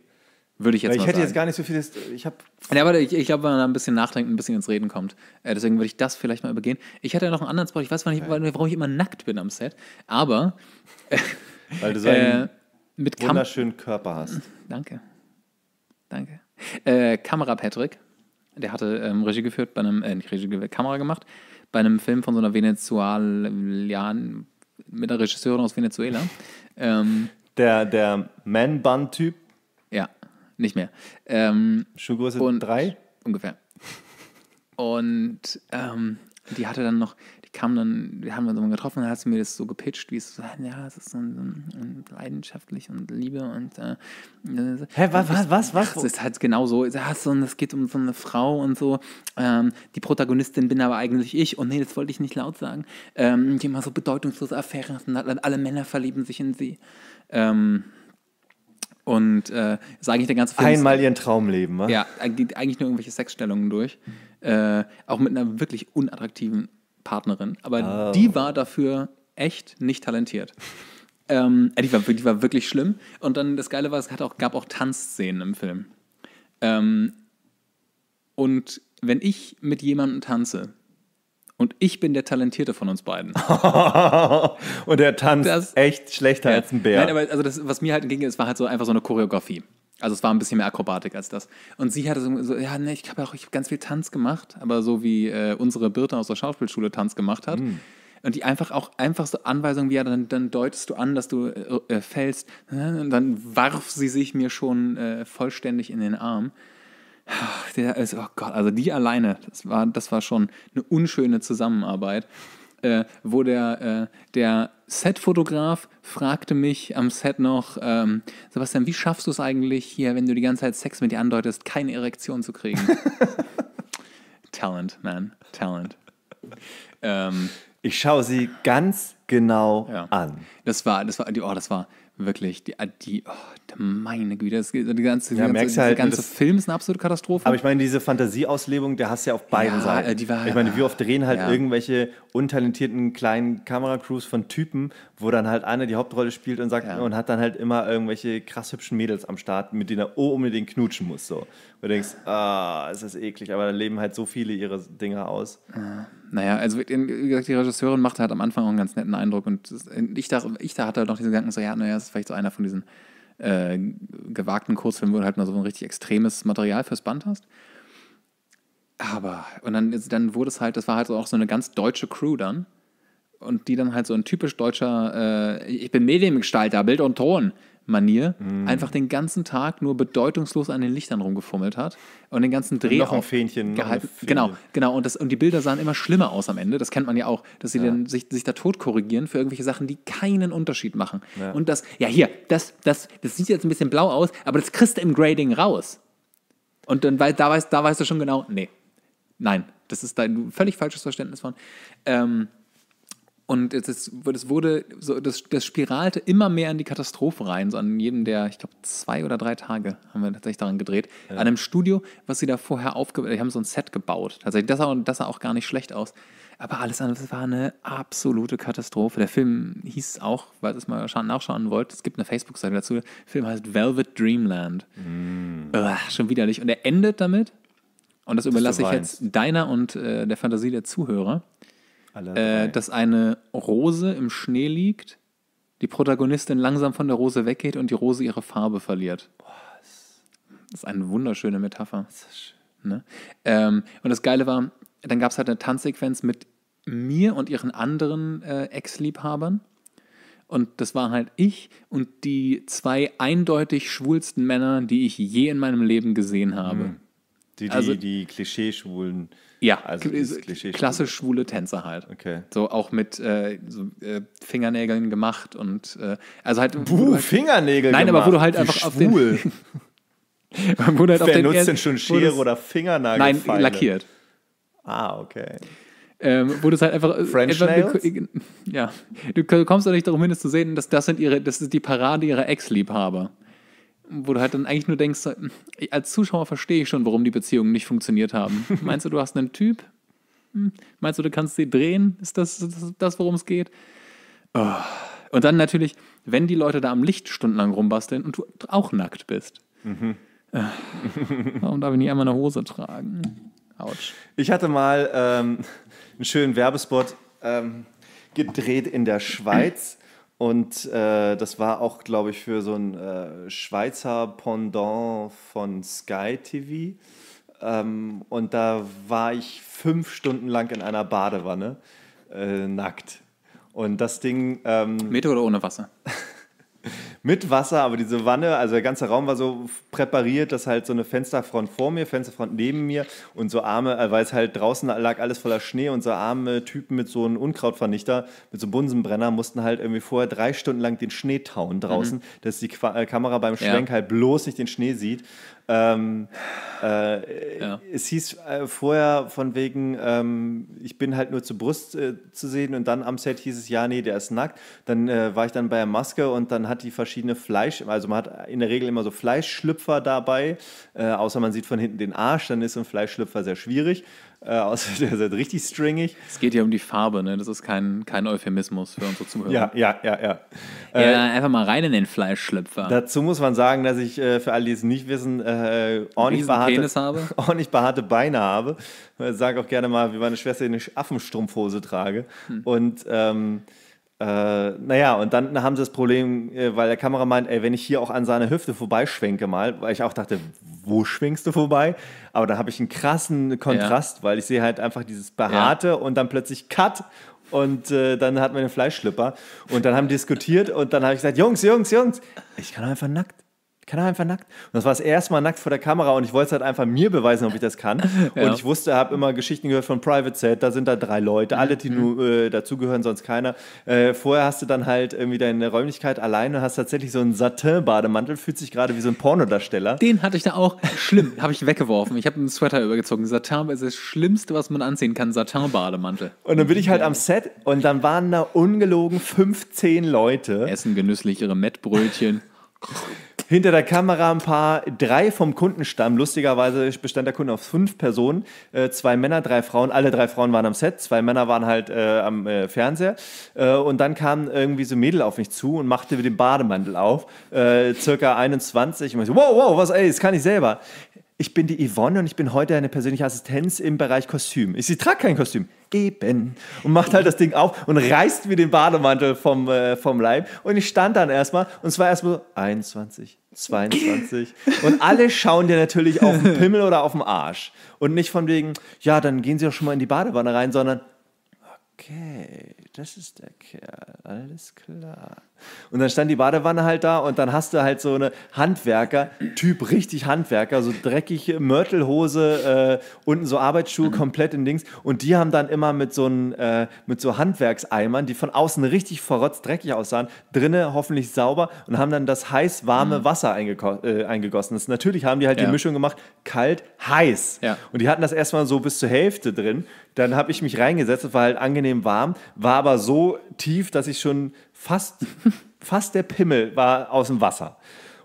Würde ich jetzt Weil ich mal hätte sagen. jetzt gar nicht so vieles. Ich habe Ja, aber ich, ich glaube, wenn man da ein bisschen nachdenkt, ein bisschen ins Reden kommt. Äh, deswegen würde ich das vielleicht mal übergehen. Ich hatte ja noch einen anderen Spot. Ich weiß nicht, warum ich immer nackt bin am Set, aber weil du so einen äh, mit Kam wunderschönen Körper hast. Danke. Danke. Äh, Kamera Patrick, der hatte ähm, Regie geführt bei einem, äh, nicht Regie Kamera gemacht, bei einem Film von so einer Venezuelan, mit einer Regisseurin aus Venezuela. Ähm, Der, der Man-Bun-Typ, ja, nicht mehr. Ähm, Schuhgröße Und- 3. ungefähr. Und ähm, die hatte dann noch, die kam dann, wir haben uns mal getroffen, dann hat sie mir das so gepitcht, wie es so, ja, es ist so, ein- ein- leidenschaftlich und Liebe und äh, Hä, was, was, was, was? Es ist halt genau so. Und es geht um so eine Frau und so. Ähm, die Protagonistin bin aber eigentlich ich. Und nee, das wollte ich nicht laut sagen. Ähm, die immer so bedeutungslose Affären hat. Alle Männer verlieben sich in sie. Ähm, und äh, sage ich der ganze Film. ist- Einmal ihren Traum leben, wa? ja, geht eigentlich nur irgendwelche Sexstellungen durch. Äh, auch mit einer wirklich unattraktiven Partnerin. Aber Oh. die war dafür echt nicht talentiert. Ähm, äh, die, war, die war wirklich schlimm. Und dann das Geile war, es auch, gab auch Tanzszenen im Film. Ähm, und wenn ich mit jemandem tanze und ich bin der Talentierte von uns beiden, Und er tanzt Das- echt schlechter als ein Bär. Nein, aber also das, was mir halt entgegen ist, war halt so einfach so eine Choreografie. Also es war ein bisschen mehr Akrobatik als das. Und sie hatte so, so ja, ne, ich habe auch ich hab ganz viel Tanz gemacht, aber so wie äh, unsere Birte aus der Schauspielschule Tanz gemacht hat. Und die einfach auch einfach so Anweisungen wie, ja, dann, dann deutest du an, dass du äh, äh, fällst. Und dann warf sie sich mir schon äh, vollständig in den Arm. Der ist, oh Gott, also die alleine, das war, das war schon eine unschöne Zusammenarbeit. Äh, wo der, äh, der Setfotograf fragte mich am Set noch, ähm, Sebastian, wie schaffst du es eigentlich hier, wenn du die ganze Zeit Sex mit dir andeutest, keine Erektion zu kriegen? Talent, man, Talent. Ähm, ich schaue sie ganz genau Ja. an. das war, das war, oh, das war Wirklich, die, die oh, meine Güte, das, die ganze, Ja, die ganze, halt, der ganze das- Film ist eine absolute Katastrophe. Aber ich meine, diese Fantasieauslebung, der hast du ja auf beiden Ja, Seiten. äh, die war- ich meine, wie oft drehen halt ja. irgendwelche untalentierten kleinen Kameracrews von Typen, wo dann halt einer die Hauptrolle spielt und sagt Ja. und hat dann halt immer irgendwelche krass hübschen Mädels am Start, mit denen er oh, unbedingt knutschen muss. So. Und du denkst, ah, ist das eklig, aber da leben halt so viele ihre Dinger aus. Naja, also wie gesagt, die Regisseurin macht halt am Anfang auch einen ganz netten Eindruck und ich, dachte, ich da hatte halt noch diesen Gedanken, so ja, naja, das ist vielleicht so einer von diesen äh, gewagten Kurzfilmen, wo du halt mal so ein richtig extremes Material fürs Band hast. Aber, und dann, ist- dann wurde es halt, das war halt auch so eine ganz deutsche Crew dann und die dann halt so ein typisch deutscher, äh, ich bin Mediengestalter, Bild und Ton. Manier einfach den ganzen Tag nur bedeutungslos an den Lichtern rumgefummelt hat und den ganzen Dreh noch ein auf- Fähnchen, noch gehalten. Fähne. Genau, Genau, und, das, und die Bilder sahen immer schlimmer aus am Ende. Das kennt man ja auch, dass sie dann sich, sich da tot korrigieren für irgendwelche Sachen, die keinen Unterschied machen. Und das, ja, hier, das, das, das sieht jetzt ein bisschen blau aus, aber das kriegst du im Grading raus. Und dann wei- da weißt, da weißt du schon genau, nee, nein, das ist dein völlig falsches Verständnis von. Ähm, und es, ist, es wurde, so, das, das spiralte immer mehr in die Katastrophe rein. So an jedem der, ich glaube, zwei oder drei Tage haben wir tatsächlich daran gedreht. An einem Studio, was sie da vorher aufgebaut haben, die haben so ein Set gebaut. Tatsächlich, das sah, das sah auch gar nicht schlecht aus. Aber alles andere war eine absolute Katastrophe. Der Film hieß auch, weil ihr es mal scha- nachschauen wollt, es gibt eine Facebook-Seite dazu. Der Film heißt Velvet Dreamland. Ugh, schon widerlich. Und er endet damit, und das überlasse ich jetzt deiner und äh, der Fantasie der Zuhörer äh, dass eine Rose im Schnee liegt, die Protagonistin langsam von der Rose weggeht und die Rose ihre Farbe verliert. Das ist eine wunderschöne Metapher. Ne? Ähm, und das Geile war, dann gab es halt eine Tanzsequenz mit mir und ihren anderen äh, Ex-Liebhabern. Und das war halt ich und die zwei eindeutig schwulsten Männer, die ich je in meinem Leben gesehen habe. die, die, also- die Klischee-Schwulen. Ja, Also Klischee- klassisch schwule Tänzer halt. Okay. So auch mit äh, so, äh, Fingernägeln gemacht und äh, also halt. Buh, halt Fingernägel Nein, aber wo du halt Wie einfach auf den- schwul. wo du halt auf Wer den nutzt er- denn schon Schere oder Fingernagel? Nein, lackiert. Ah, okay. Ähm, wo du es halt einfach. äh, French etwa- Nails? Ja. Du kommst doch nicht darum hin, das zu sehen, dass das sind ihre, das ist die Parade ihrer Ex-Liebhaber. Wo du halt dann eigentlich nur denkst, so, als Zuschauer verstehe ich schon, warum die Beziehungen nicht funktioniert haben. Meinst du, du hast einen Typ? Hm. Meinst du, du kannst sie drehen? Ist das das, das worum es geht? Oh. Und dann natürlich, wenn die Leute da am Licht stundenlang rumbasteln und du auch nackt bist. Äh, Warum darf ich nicht einmal eine Hose tragen? Autsch. Ich hatte mal ähm, einen schönen Werbespot ähm, gedreht in der Schweiz. Und äh, das war auch, glaube ich, für so ein äh, Schweizer Pendant von Sky TV. Ähm, und da war ich fünf Stunden lang in einer Badewanne, äh, nackt. Und das Ding ähm, Mit oder ohne Wasser? mit Wasser, aber diese Wanne, also der ganze Raum war so präpariert, dass halt so eine Fensterfront vor mir, Fensterfront neben mir und so arme, äh, weil es halt draußen lag alles voller Schnee und so arme Typen mit so einem Unkrautvernichter, mit so einem Bunsenbrenner, mussten halt irgendwie vorher drei Stunden lang den Schnee tauen draußen, dass die äh, Kamera beim Ja. Schwenk halt bloß nicht den Schnee sieht. Ähm, äh, Ja. Es hieß äh, vorher von wegen, ähm, ich bin halt nur zur Brust äh, zu sehen und dann am Set hieß es, ja, nee, der ist nackt. Dann äh, war ich dann bei der Maske und dann hat die verschiedene Fleisch, also man hat in der Regel immer so Fleischschlüpfer dabei, äh, außer man sieht von hinten den Arsch, dann ist so ein Fleischschlüpfer sehr schwierig, äh, außer der ist halt richtig stringig. Es geht ja um die Farbe, ne? Das ist kein, kein Euphemismus für unsere Zuhörer. Ja, ja, ja, ja. ja einfach mal rein in den Fleischschlüpfer. Dazu muss man sagen, dass ich äh, für alle, die es nicht wissen, äh, ordentlich, behaarte, ordentlich behaarte Beine habe. Ich sage auch gerne mal, wie meine Schwester eine Affenstrumpfhose trage. Hm. Und ähm, äh, naja, und dann haben sie das Problem, äh, weil der Kamera meint, ey, wenn ich hier auch an seiner Hüfte vorbeischwenke mal, weil ich auch dachte, wo schwenkst du vorbei? Aber da habe ich einen krassen Kontrast, weil ich sehe halt einfach dieses Behaarte und dann plötzlich Cut und äh, dann hat man den Fleischschlipper und dann haben diskutiert und dann habe ich gesagt, Jungs, Jungs, Jungs, ich kann einfach nackt. Kann er einfach nackt. Und das war das erste Mal nackt vor der Kamera und ich wollte es halt einfach mir beweisen, ob ich das kann. Ja. Und ich wusste, habe immer Geschichten gehört von Private Set, da sind da drei Leute, alle, die Mhm. nur äh, dazugehören, sonst keiner. Äh, vorher hast du dann halt irgendwie deine Räumlichkeit alleine, hast tatsächlich so einen Satin-Bademantel, fühlt sich gerade wie so ein Pornodarsteller. Den hatte ich da auch. Schlimm, habe ich weggeworfen. Ich habe einen Sweater übergezogen. Satin ist das Schlimmste, was man anziehen kann. Satin-Bademantel. Und dann bin ich halt am Set und dann waren da ungelogen 15 Leute. Essen genüsslich ihre Mettbrötchen. Hinter der Kamera ein paar, drei vom Kundenstamm. Lustigerweise bestand der Kunde auf fünf Personen. Äh, zwei Männer, drei Frauen. Alle drei Frauen waren am Set. Zwei Männer waren halt äh, am äh, Fernseher. Äh, und dann kam irgendwie so ein Mädel auf mich zu und machte den Bademantel auf. Äh, circa 21. Und ich so, wow, wow, was, ey, das kann ich selber. Ich bin die Yvonne und ich bin heute eine persönliche Assistenz im Bereich Kostüm. Ich, sie trage kein Kostüm. Eben. Und macht halt das Ding auf und reißt mir den Bademantel vom, äh, vom Leib. Und ich stand dann erstmal und es war erstmal so 21, 22. Und alle schauen dir natürlich auf den Pimmel oder auf den Arsch. Und nicht von wegen, ja, dann gehen sie doch schon mal in die Badewanne rein, sondern okay, das ist der Kerl, alles klar. Und dann stand die Badewanne halt da und dann hast du halt so eine Handwerker, Typ richtig Handwerker, so dreckige Mörtelhose, äh, unten so Arbeitsschuhe, komplett in Dings. Und die haben dann immer mit so, einen, äh, mit so Handwerkseimern, die von außen richtig verrotzt dreckig aussahen, drinnen hoffentlich sauber und haben dann das heiß warme Wasser äh, eingegossen. Das, natürlich haben die halt Ja. die Mischung gemacht, kalt, heiß. Ja. Und die hatten das erstmal so bis zur Hälfte drin. Dann habe ich mich reingesetzt, es war halt angenehm warm, war aber so tief, dass ich schon fast, fast der Pimmel war aus dem Wasser.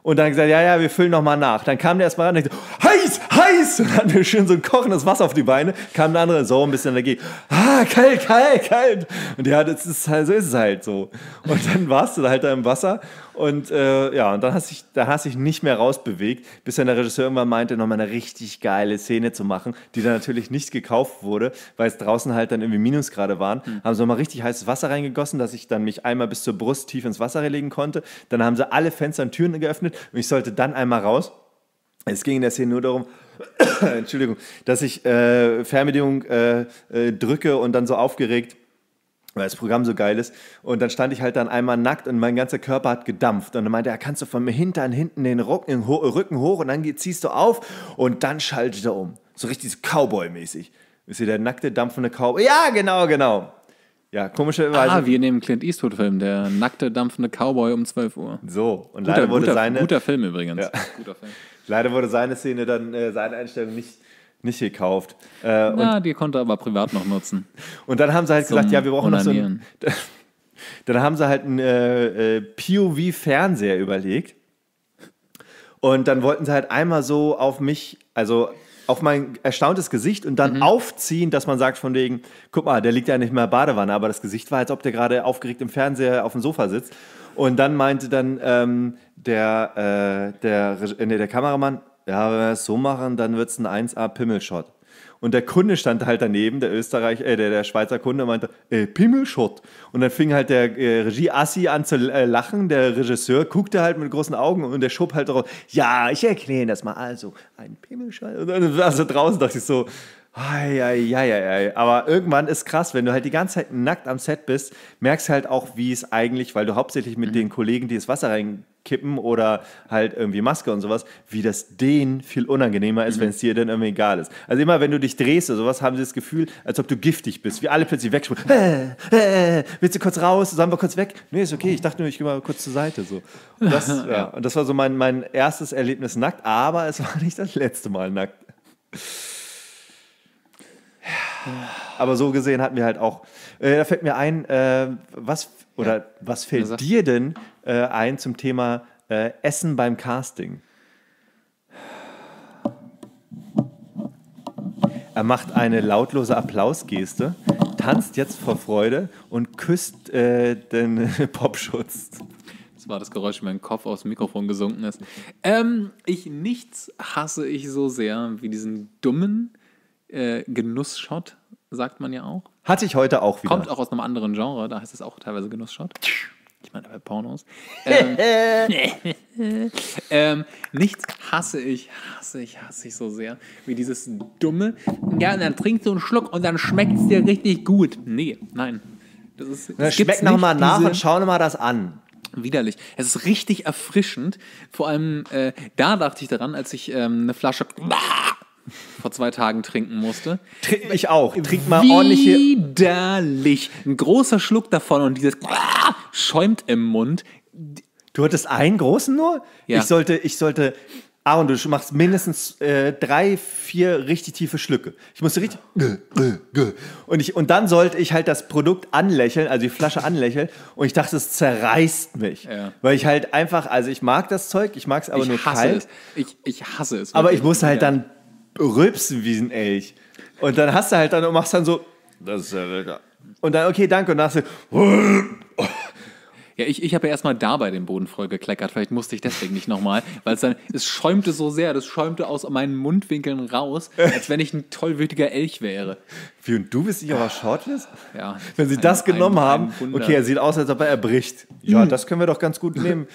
Und dann gesagt, ja, ja, wir füllen nochmal nach. Dann kam der erstmal ran und ich so, heiß, heiß! Und dann hatten wir schön so ein kochendes Wasser auf die Beine. Kam der andere so ein bisschen dagegen. Ah, kalt, kalt, kalt. Und ja, das ist halt, so ist es halt so. Und dann warst du halt da im Wasser und äh, ja, und dann hast dich, da hast dich nicht mehr rausbewegt, bis dann der Regisseur irgendwann meinte, nochmal eine richtig geile Szene zu machen, die dann natürlich nicht gekauft wurde, weil es draußen halt dann irgendwie Minusgrade waren. Haben sie nochmal richtig heißes Wasser reingegossen, dass ich dann mich einmal bis zur Brust tief ins Wasser legen konnte. Dann haben sie alle Fenster und Türen geöffnet und ich sollte dann einmal raus. Es ging in der Szene nur darum, Entschuldigung, dass ich äh, Fernbedienung äh, äh, drücke und dann so aufgeregt, weil das Programm so geil ist. Und dann stand ich halt dann einmal nackt und mein ganzer Körper hat gedampft. Und dann meinte er, kannst du von mir Hintern hinten den Rücken hoch und dann ziehst du auf und dann schaltet er um. So richtig Cowboy-mäßig. Wisst ihr, der nackte, dampfende Cowboy. Ja, genau, genau. Ja, komischerweise. Ah, in dem Clint Eastwood-Film, der nackte, dampfende Cowboy um 12 Uhr. so. Und Guter, leider wurde guter, seine. guter Film übrigens. Ja. Guter Film. Leider wurde seine Szene dann, äh, seine Einstellung nicht, nicht gekauft. Äh, und, Ja, die konnte er aber privat noch nutzen. und dann haben sie halt Zum gesagt, ja, wir brauchen noch so ein, Onanieren. Dann haben sie halt einen äh, äh, POV-Fernseher überlegt. Und dann wollten sie halt einmal so auf mich, also auf mein erstauntes Gesicht und Mhm. dann aufziehen, dass man sagt von wegen, guck mal, der liegt ja nicht mehr in der Badewanne, aber das Gesicht war, als ob der gerade aufgeregt im Fernseher auf dem Sofa sitzt. Und dann meinte dann ähm, der, äh, der, äh, nee, der Kameramann, ja, wenn wir es so machen, dann wird es ein 1A Pimmelshot. Und der Kunde stand halt daneben, der Österreich, äh, der, der Schweizer Kunde meinte, äh, Pimmelshot. Und dann fing halt der äh, Regie-Assi an zu äh, lachen, der Regisseur guckte halt mit großen Augen und der schob halt drauf, ja, ich erkläre das mal. Also, ein Pimmelshot. Und dann war so draußen, dachte ich so, ei, ei, ei, ei, ei. Aber irgendwann ist krass, wenn du halt die ganze Zeit nackt am Set bist, merkst halt auch, wie es eigentlich, weil du hauptsächlich mit den Kollegen, die das Wasser reinkippen oder halt irgendwie Maske und sowas, wie das denen viel unangenehmer ist, wenn es dir dann irgendwie egal ist. Also immer, wenn du dich drehst oder sowas, haben sie das Gefühl, als ob du giftig bist. Wie alle plötzlich wegspringen. Äh, äh, willst du kurz raus? Sollen wir kurz weg? Nee, ist okay. Ich dachte nur, ich gehe mal kurz zur Seite. So. Und das, ja. und das war so mein, mein erstes Erlebnis nackt, aber es war nicht das letzte Mal nackt. Aber so gesehen hatten wir halt auch. Äh, da fällt mir ein, äh, was oder was fällt sag. dir denn äh, ein zum Thema äh, Essen beim Casting? Er macht eine lautlose Applausgeste, tanzt jetzt vor Freude und küsst äh, den Popschutz. Das war das Geräusch, wenn mein Kopf aufs Mikrofon gesunken ist. Ähm, ich nichts hasse ich so sehr wie diesen dummen äh, Genussshot, sagt man ja auch. Hatte ich heute auch wieder. Kommt auch aus einem anderen Genre, da heißt es auch teilweise Genussshot. Ich meine bei Pornos. Ähm, ähm, nichts hasse ich, hasse ich, hasse ich so sehr wie dieses dumme. Ja, und dann trinkst du einen Schluck und dann schmeckt es dir richtig gut. Nee, nein. Das ist, Na, es gibt's Schmeck noch mal nicht, nach und schau noch mal das an. Widerlich. Es ist richtig erfrischend. Vor allem äh, da dachte ich daran, als ich ähm, eine Flasche vor zwei Tagen trinken musste. Tr- Ich auch. Trink mal ordentliche. Widerlich. Ein großer Schluck davon und dieses schäumt im Mund. Du hattest einen großen nur? Ja. Ich sollte, ich sollte. Ah, und du machst mindestens äh, drei, vier richtig tiefe Schlücke. Ich musste richtig. Und, ich, und dann sollte ich halt das Produkt anlächeln, also die Flasche anlächeln. Und ich dachte, es zerreißt mich. Ja. Weil ich halt einfach, also ich mag das Zeug, ich mag es aber ich nur hasse kalt. es. Ich, ich hasse es. Aber ich musste halt Ja. dann rülpsen wie ein Elch. Und dann hast du halt dann und machst dann so. Das ist ja lecker. Und dann, okay, danke. Und dann hast du. Ja, ich, ich habe ja erstmal dabei den Boden voll gekleckert. Vielleicht musste ich deswegen nicht nochmal, weil es dann, es schäumte so sehr, das schäumte aus meinen Mundwinkeln raus, als wenn ich ein tollwütiger Elch wäre. Wie, und du bist nicht aber shortlist? Ja, Wenn sie ein- das genommen ein- ein haben, Wunder. okay, er sieht aus, als ob er erbricht. Ja, das können wir doch ganz gut nehmen.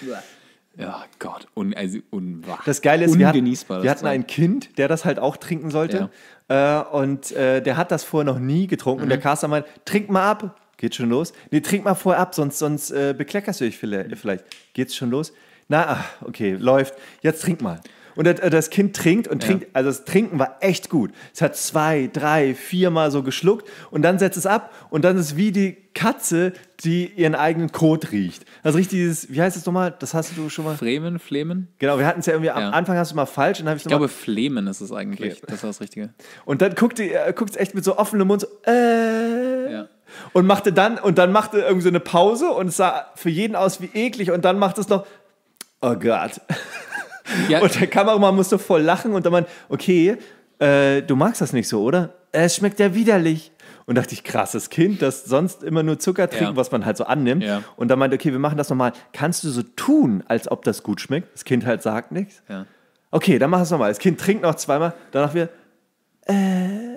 Ja, Gott, un, also unwahr. Das Geile ist, wir hatten, wir hatten ein Kind, der das halt auch trinken sollte. Äh, und äh, der hat das vorher noch nie getrunken. Und Mhm. der Caster meint, trink mal ab. Geht schon los? Nee, trink mal vorher ab, sonst, sonst äh, bekleckerst du dich vielleicht. vielleicht. Geht's schon los? Na, ach, okay, läuft. Jetzt trink mal. Und das, das Kind trinkt und trinkt, also das Trinken war echt gut. Es hat zwei, drei, viermal so geschluckt und dann setzt es ab und dann ist es wie die Katze, die ihren eigenen Kot riecht. Also richtig dieses, wie heißt es nochmal? Das hast du schon mal. Fremen, Flemen? Genau, wir hatten es ja irgendwie, am Ja. Anfang hast du mal falsch und dann habe ich Ich glaube, Flemen ist es eigentlich. Das war das Richtige. Und dann guckte er guckt echt mit so offenem Mund so, äh. Ja. Und machte dann, und dann machte irgendwie so eine Pause und es sah für jeden aus wie eklig und dann macht es noch, oh Gott. Ja, Und der Kameramann musste voll lachen und dann meinte, okay, äh, du magst das nicht so, oder? Es schmeckt ja widerlich. Und dachte ich, krasses Kind, das sonst immer nur Zucker trinkt, Ja. was man halt so annimmt. Ja. Und dann meinte, okay, wir machen das nochmal. Kannst du so tun, als ob das gut schmeckt? Das Kind halt sagt nichts. ja. Okay, dann mach es nochmal. Das Kind trinkt noch zweimal, danach wieder. Äh.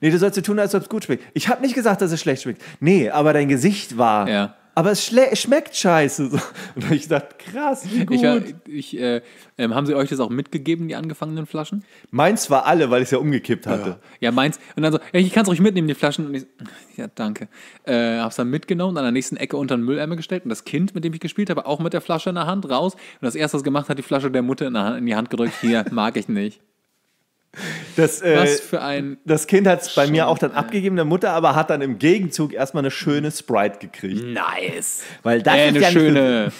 Nee, du sollst so tun, als ob es gut schmeckt. Ich habe nicht gesagt, dass es schlecht schmeckt. Nee, aber dein Gesicht war. Ja. Aber es schmeckt scheiße. Und ich gedacht, krass, wie gut. Ich, ich, äh, ähm, haben sie euch das auch mitgegeben, die angefangenen Flaschen? Meins war alle, weil ich es ja umgekippt hatte. Ja, meins. Und dann so, ja, ich kann es ruhig mitnehmen, die Flaschen. Und ich, ja, danke. Äh, hab's dann mitgenommen und an der nächsten Ecke unter den Mülleimer gestellt. Und das Kind, mit dem ich gespielt habe, auch mit der Flasche in der Hand raus. Und das erste, was gemacht hat, die Flasche der Mutter in, Hand, in die Hand gedrückt. Hier, mag ich nicht. Das, äh, Was für ein. das Kind hat es bei mir auch dann abgegeben, der Mutter, aber hat dann im Gegenzug erstmal eine schöne Sprite gekriegt. Nice. Weil das äh, ist eine ja schöne.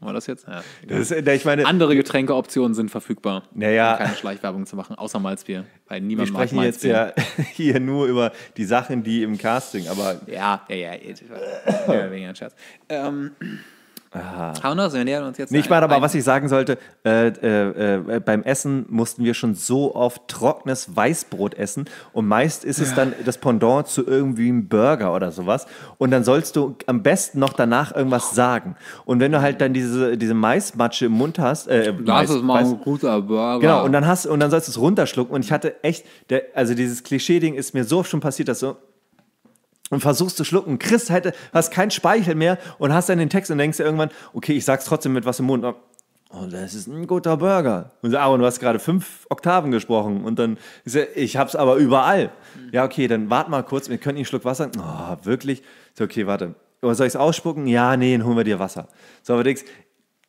War das jetzt? Ja. Das ist, ich meine, Andere Getränkeoptionen sind verfügbar. Naja. Um keine Schleichwerbung zu machen, außer Malzbier. Weil wir niemand mag sprechen jetzt ja hier nur über die Sachen, die im Casting, aber Ja, ja, ja. ja, weniger ein Scherz. Ähm, Hauen wir, wir nähern uns jetzt. Nee, ich meine aber, was ich sagen sollte, äh, äh, äh, beim Essen mussten wir schon so oft trockenes Weißbrot essen und meist ist es dann das Pendant zu irgendwie einem Burger oder sowas und dann sollst du am besten noch danach irgendwas sagen. Und wenn du halt dann diese, diese Maismatsche im Mund hast, äh, Das Mais- ist mal ein guter Burger. Genau, und dann hast und dann sollst du es runterschlucken. Und ich hatte echt, der, also dieses Klischee-Ding ist mir so oft schon passiert, dass so und versuchst zu schlucken, kriegst halt, hast keinen Speichel mehr und hast dann den Text und denkst dir irgendwann, okay, ich sag's trotzdem mit was im Mund. Oh, das ist ein guter Burger. Und so, und du hast gerade fünf Oktaven gesprochen. Und dann, ist er, ich hab's aber überall. Ja, okay, dann wart mal kurz, wir können einen Schluck Wasser. Oh, wirklich? So, okay, warte. Oder soll ich's ausspucken? Ja, nee, dann holen wir dir Wasser. So, aber denkst,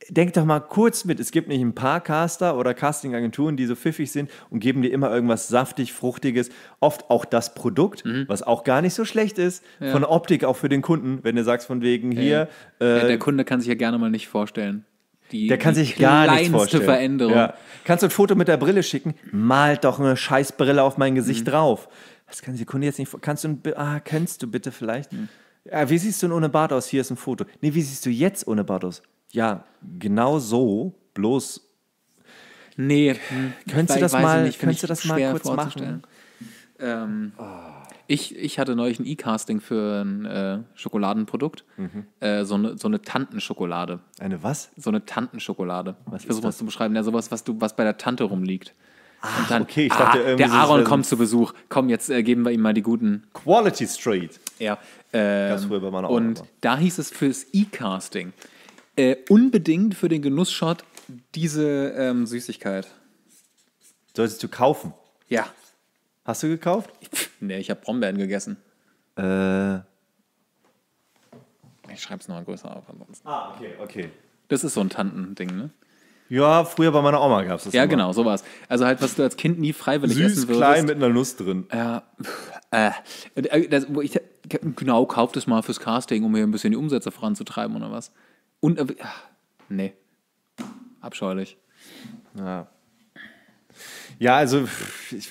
denk doch mal kurz mit. Es gibt nicht ein paar Caster oder Castingagenturen, die so pfiffig sind und geben dir immer irgendwas saftig, fruchtiges. Oft auch das Produkt, Mhm. was auch gar nicht so schlecht ist. Von der Optik auch für den Kunden, wenn du sagst von wegen hier. Ja, Äh, der Kunde kann sich ja gerne mal nicht vorstellen. Die, der kann die sich gar nichts kleinste vorstellen. Veränderung. Ja. Kannst du ein Foto mit der Brille schicken? Malt doch eine scheiß Brille auf mein Gesicht Mhm. drauf. Das kann die Kunde jetzt nicht. Kannst du ah, kennst du bitte vielleicht? Mhm. Ja, wie siehst du denn ohne Bart aus? Hier ist ein Foto. Nee, wie siehst du jetzt ohne Bart aus? Ja, genau so, bloß Nee, hm, Könntest du ich das mal- nicht, könntest du ich das mal kurz vorzustellen. Ähm, ich, ich hatte neulich ein E-Casting für ein äh, Schokoladenprodukt. Mhm. Äh, so, eine, so eine Tantenschokolade. eine was? So eine Tantenschokolade. ich ist versuche was zu beschreiben. Ja, sowas, was, du, was bei der Tante rumliegt. Und dann, okay, ich dachte ah, irgendwie der es Aaron kommt zu Besuch. Komm, jetzt äh, geben wir ihm mal die guten Quality Street. Ja. Ähm, Das früher bei meiner und Oma. da hieß es fürs E-Casting äh, unbedingt für den Genussshot diese ähm, Süßigkeit. Solltest du kaufen. Ja. Hast du gekauft? Nee, ich habe Brombeeren gegessen. Äh, ich schreibe es nochmal größer auf ansonsten. Ah, okay, okay. Das ist so ein Tantending, ne? Ja, früher bei meiner Oma gab es das. Ja, immer. genau, sowas. Also halt, was du als Kind nie freiwillig Süß, essen würdest. klein mit einer Nuss drin. Ja, äh, äh, das, wo ich, genau, kauf das mal fürs Casting, um hier ein bisschen die Umsätze voranzutreiben oder was. Und, äh, nee, abscheulich. Ja. Ja, also, ich,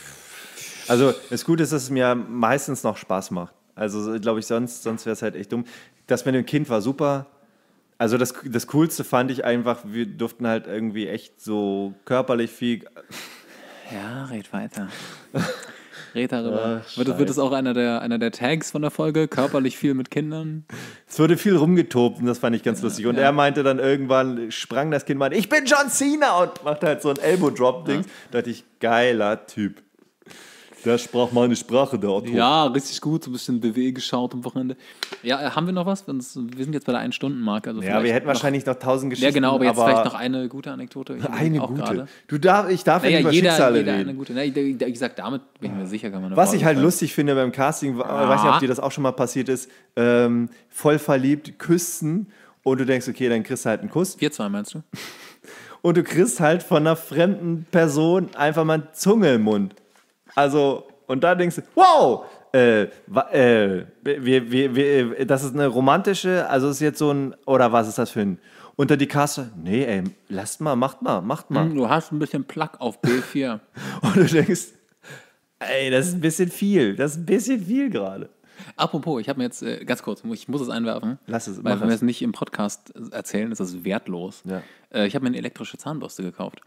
also das Gute ist, dass es mir meistens noch Spaß macht. Also, glaube ich, sonst, sonst wäre es halt echt dumm. Das mit dem Kind war super. Also, das, das Coolste fand ich einfach, wir durften halt irgendwie echt so körperlich viel. Ja, red weiter. red darüber. Ach, wird, es- wird es auch einer der, einer der Tags von der Folge? Körperlich viel mit Kindern? Es wurde viel rumgetobt und das fand ich ganz lustig. Und er meinte dann irgendwann, sprang das Kind, meinte, ich bin John Cena und machte halt so ein Elbow-Drop-Ding. Da dachte ich, geiler Typ. Der sprach meine Sprache, der Otto. Ja, richtig gut. So ein bisschen BW geschaut am Wochenende. Ja, äh, haben wir noch was? Wir sind jetzt bei der Ein-Stunden-Marke. Also Ja, wir hätten noch, wahrscheinlich noch tausend Geschichten. Ja, genau, aber jetzt vielleicht noch eine gute Anekdote. Ich eine gute. Du darf, ich darf ja, Naja, nicht über jeder, Schicksale jeder reden. eine gute. Na, ich, ich, sag, damit bin ich mir sicher, kann man Was Folge ich halt füllen. lustig finde beim Casting, ich weiß nicht, ob dir das auch schon mal passiert ist, ähm, voll verliebt, küssen und du denkst, okay, dann kriegst du halt einen Kuss Wir zwei meinst du? und du kriegst halt von einer fremden Person einfach mal einen Zunge im Mund. Also, und da denkst du, wow, äh, äh, wir, wir, wir, das ist eine romantische, also ist jetzt so ein, oder was ist das für ein, unter die Kasse, nee, ey, lasst mal, macht mal, macht mal. Du hast ein bisschen Plug auf B4. Und du denkst, ey, das ist ein bisschen viel, das ist ein bisschen viel gerade. Apropos, ich habe mir jetzt, äh, ganz kurz, ich muss es einwerfen. Lass es, Weil wenn wir es. es nicht im Podcast erzählen, ist das wertlos. Ja. Äh, ich habe mir eine elektrische Zahnbürste gekauft.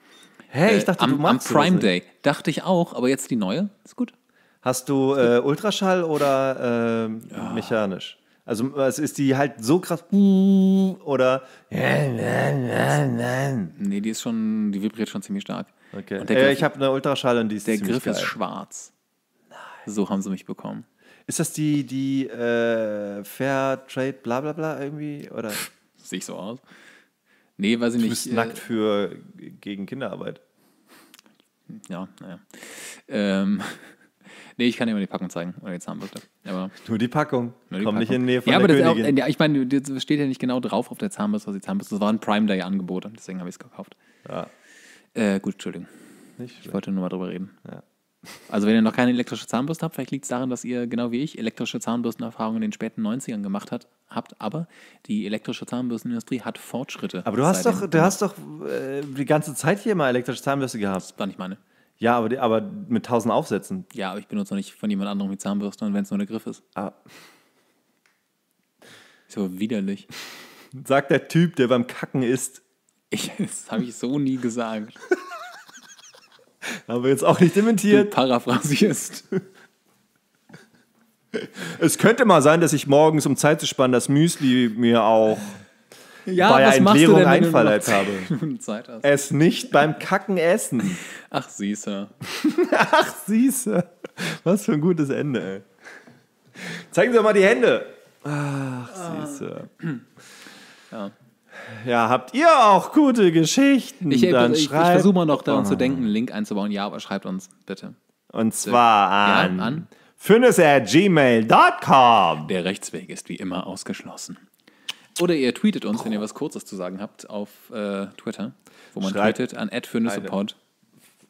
Hä, ich Äh, dachte, am, du am magst sowas Prime nicht. Day. Dachte ich auch, aber jetzt die neue. Ist gut. Hast du äh, Ultraschall oder ähm, mechanisch? Also es ist die halt so krass oder Nee, die ist schon, die vibriert schon ziemlich stark. okay. Und der äh, Griff, ich habe eine Ultraschall und die ist der Griff ist geil. schwarz. So haben sie mich bekommen. Ist das die die äh, Fair Trade bla bla bla irgendwie oder Sehe ich so aus? Nee, weiß ich du nicht. bist äh, nackt für gegen Kinderarbeit? Ja, naja. Ähm, nee, ich kann dir mal die Packung zeigen. Oder die Zahnbürste. Aber Nur die Packung. Nur die Komm nicht Packung. in die Nähe von ja, aber der das ist auch, ich meine, das steht ja nicht genau drauf auf der Zahnbürste, was die Zahnbürste Das war ein Prime Day Angebot, deswegen habe ich es gekauft. Ja. Äh, gut, Entschuldigung. Nicht Ich schlecht. wollte nur mal drüber reden. Ja. Also, wenn ihr noch keine elektrische Zahnbürste habt, vielleicht liegt es daran, dass ihr, genau wie ich, elektrische Zahnbürstenerfahrungen in den späten 90ern gemacht hat, habt. Aber die elektrische Zahnbürstenindustrie hat Fortschritte. Aber du hast doch, du hast doch äh, die ganze Zeit hier mal elektrische Zahnbürste gehabt. Das war nicht meine. Ja, aber, die, aber mit tausend Aufsätzen. Ja, aber ich benutze noch nicht von jemand anderem die Zahnbürste, und wenn es nur der Griff ist. Ah. So widerlich. Sagt der Typ, der beim Kacken ist. Ich, das habe ich so nie gesagt. Haben wir jetzt auch nicht Du dementiert. paraphrasierst. Es könnte mal sein, dass ich morgens, um Zeit zu spannen, das Müsli mir auch Ja, bei du Entleerung du einverleibt habe. Es nicht beim Kacken essen. Ach, süßer. Ach, siehste. Was für ein gutes Ende, ey. Zeigen Sie doch mal die Hände. Ach, siehste. Ja. Ja, habt ihr auch gute Geschichten? Ich, dann ich, ich schreibt- versuche mal noch daran zu denken, einen Link einzubauen. Ja, aber schreibt uns bitte. Und zwar Ja, an, an? gmail.com. Der Rechtsweg ist wie immer ausgeschlossen. Oder ihr tweetet uns, wenn ihr was Kurzes zu sagen habt, auf äh, Twitter, wo man Schreibt- tweetet an @fünfnissepod.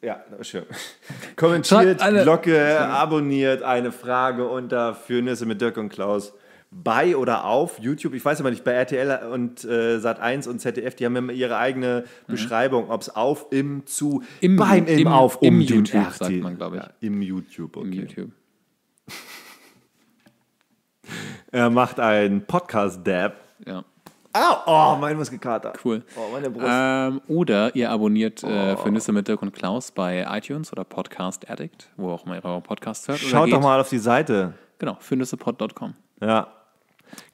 Ja, schön. Kommentiert, Glocke, abonniert eine Frage unter Fürnisse mit Dirk und Klaus bei oder auf YouTube. Ich weiß aber nicht, bei RTL und äh, Sat1 und ZDF, die haben immer ihre eigene Beschreibung, ob es auf, im, zu, Mhm. Im- beim, im, im- auf, um im YouTube, RTL. sagt man, glaub ich. Ja, Im YouTube, okay. Im YouTube. Er macht einen Podcast-Dab. Ja, Au, oh, mein Muskelkater. cool. Oh, meine Brust. Ähm, oder ihr abonniert Oh. äh, für Nisse mit Dirk und Klaus bei iTunes oder Podcast Addict, wo auch immer ihr eure Podcasts hört. Schaut geht, doch mal auf die Seite. Genau, fürnissepod.com. Ja.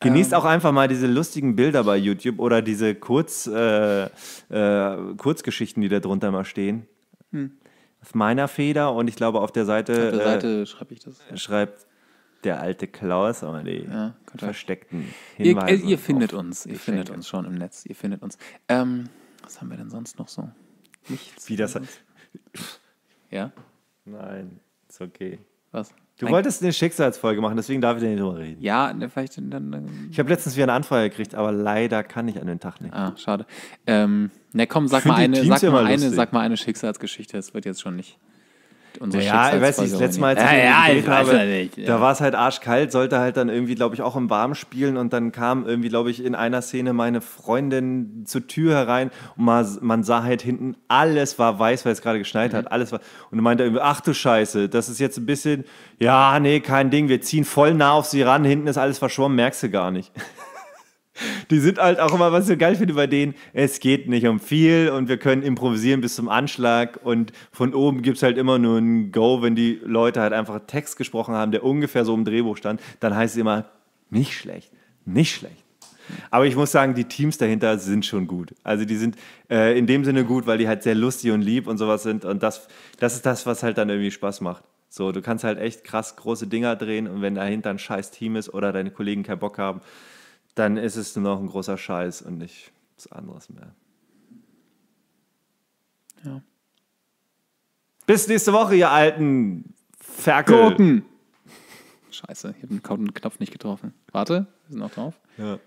Genießt Ähm. auch einfach mal diese lustigen Bilder bei YouTube oder diese Kurz, äh, äh, Kurzgeschichten, die da drunter mal stehen. Auf meiner Feder und ich glaube auf der Seite, Hm. Auf der Seite schreibe ich das. äh, schreibt der alte Klaus aber die Ja, versteckten Ihr, Hinweise. ihr findet uns, ihr Geschenke. findet uns schon im Netz, ihr findet uns. Ähm, was haben wir denn sonst noch so? Nichts. Wie das. Ja, Nein, ist okay. was? Du Mein- wolltest eine Schicksalsfolge machen, deswegen darf ich da nicht drüber reden. Ja, ne, vielleicht dann. dann Ich habe letztens wieder eine Anfrage gekriegt, aber leider kann ich an den Tag nicht. ah, schade. Ähm, ne, komm, sag mal eine, sag mal eine, sag mal eine Schicksalsgeschichte. Das wird jetzt schon nicht. Unsere Ja, ich weiß nicht, das letzte Mal, als ich ja, ja, ich weiß habe, nicht. Ja. da war es halt arschkalt, sollte halt dann irgendwie, glaube ich, auch im Warmen spielen und dann kam irgendwie, glaube ich, in einer Szene meine Freundin zur Tür herein und man, man sah halt hinten, alles war weiß, weil es gerade geschneit Mhm. hat, alles war, und meinte irgendwie, ach du Scheiße, das ist jetzt ein bisschen, ja, nee, kein Ding, wir ziehen voll nah auf sie ran, hinten ist alles verschwommen, merkst du gar nicht. Die sind halt auch immer, was ich so geil finde bei denen, es geht nicht um viel und wir können improvisieren bis zum Anschlag und von oben gibt es halt immer nur ein Go, wenn die Leute halt einfach Text gesprochen haben, der ungefähr so im Drehbuch stand, dann heißt es immer, nicht schlecht, nicht schlecht. Aber ich muss sagen, die Teams dahinter sind schon gut. Also die sind äh, in dem Sinne gut, weil die halt sehr lustig und lieb und sowas sind und das, das ist das, was halt dann irgendwie Spaß macht. So, du kannst halt echt krass große Dinger drehen und wenn dahinter ein scheiß Team ist oder deine Kollegen keinen Bock haben, dann ist es nur noch ein großer Scheiß und nicht was anderes mehr. Ja. Bis nächste Woche, ihr alten Ferkel. Gurken! Scheiße, ich habe den Knopf nicht getroffen. Warte, wir sind noch drauf. Ja.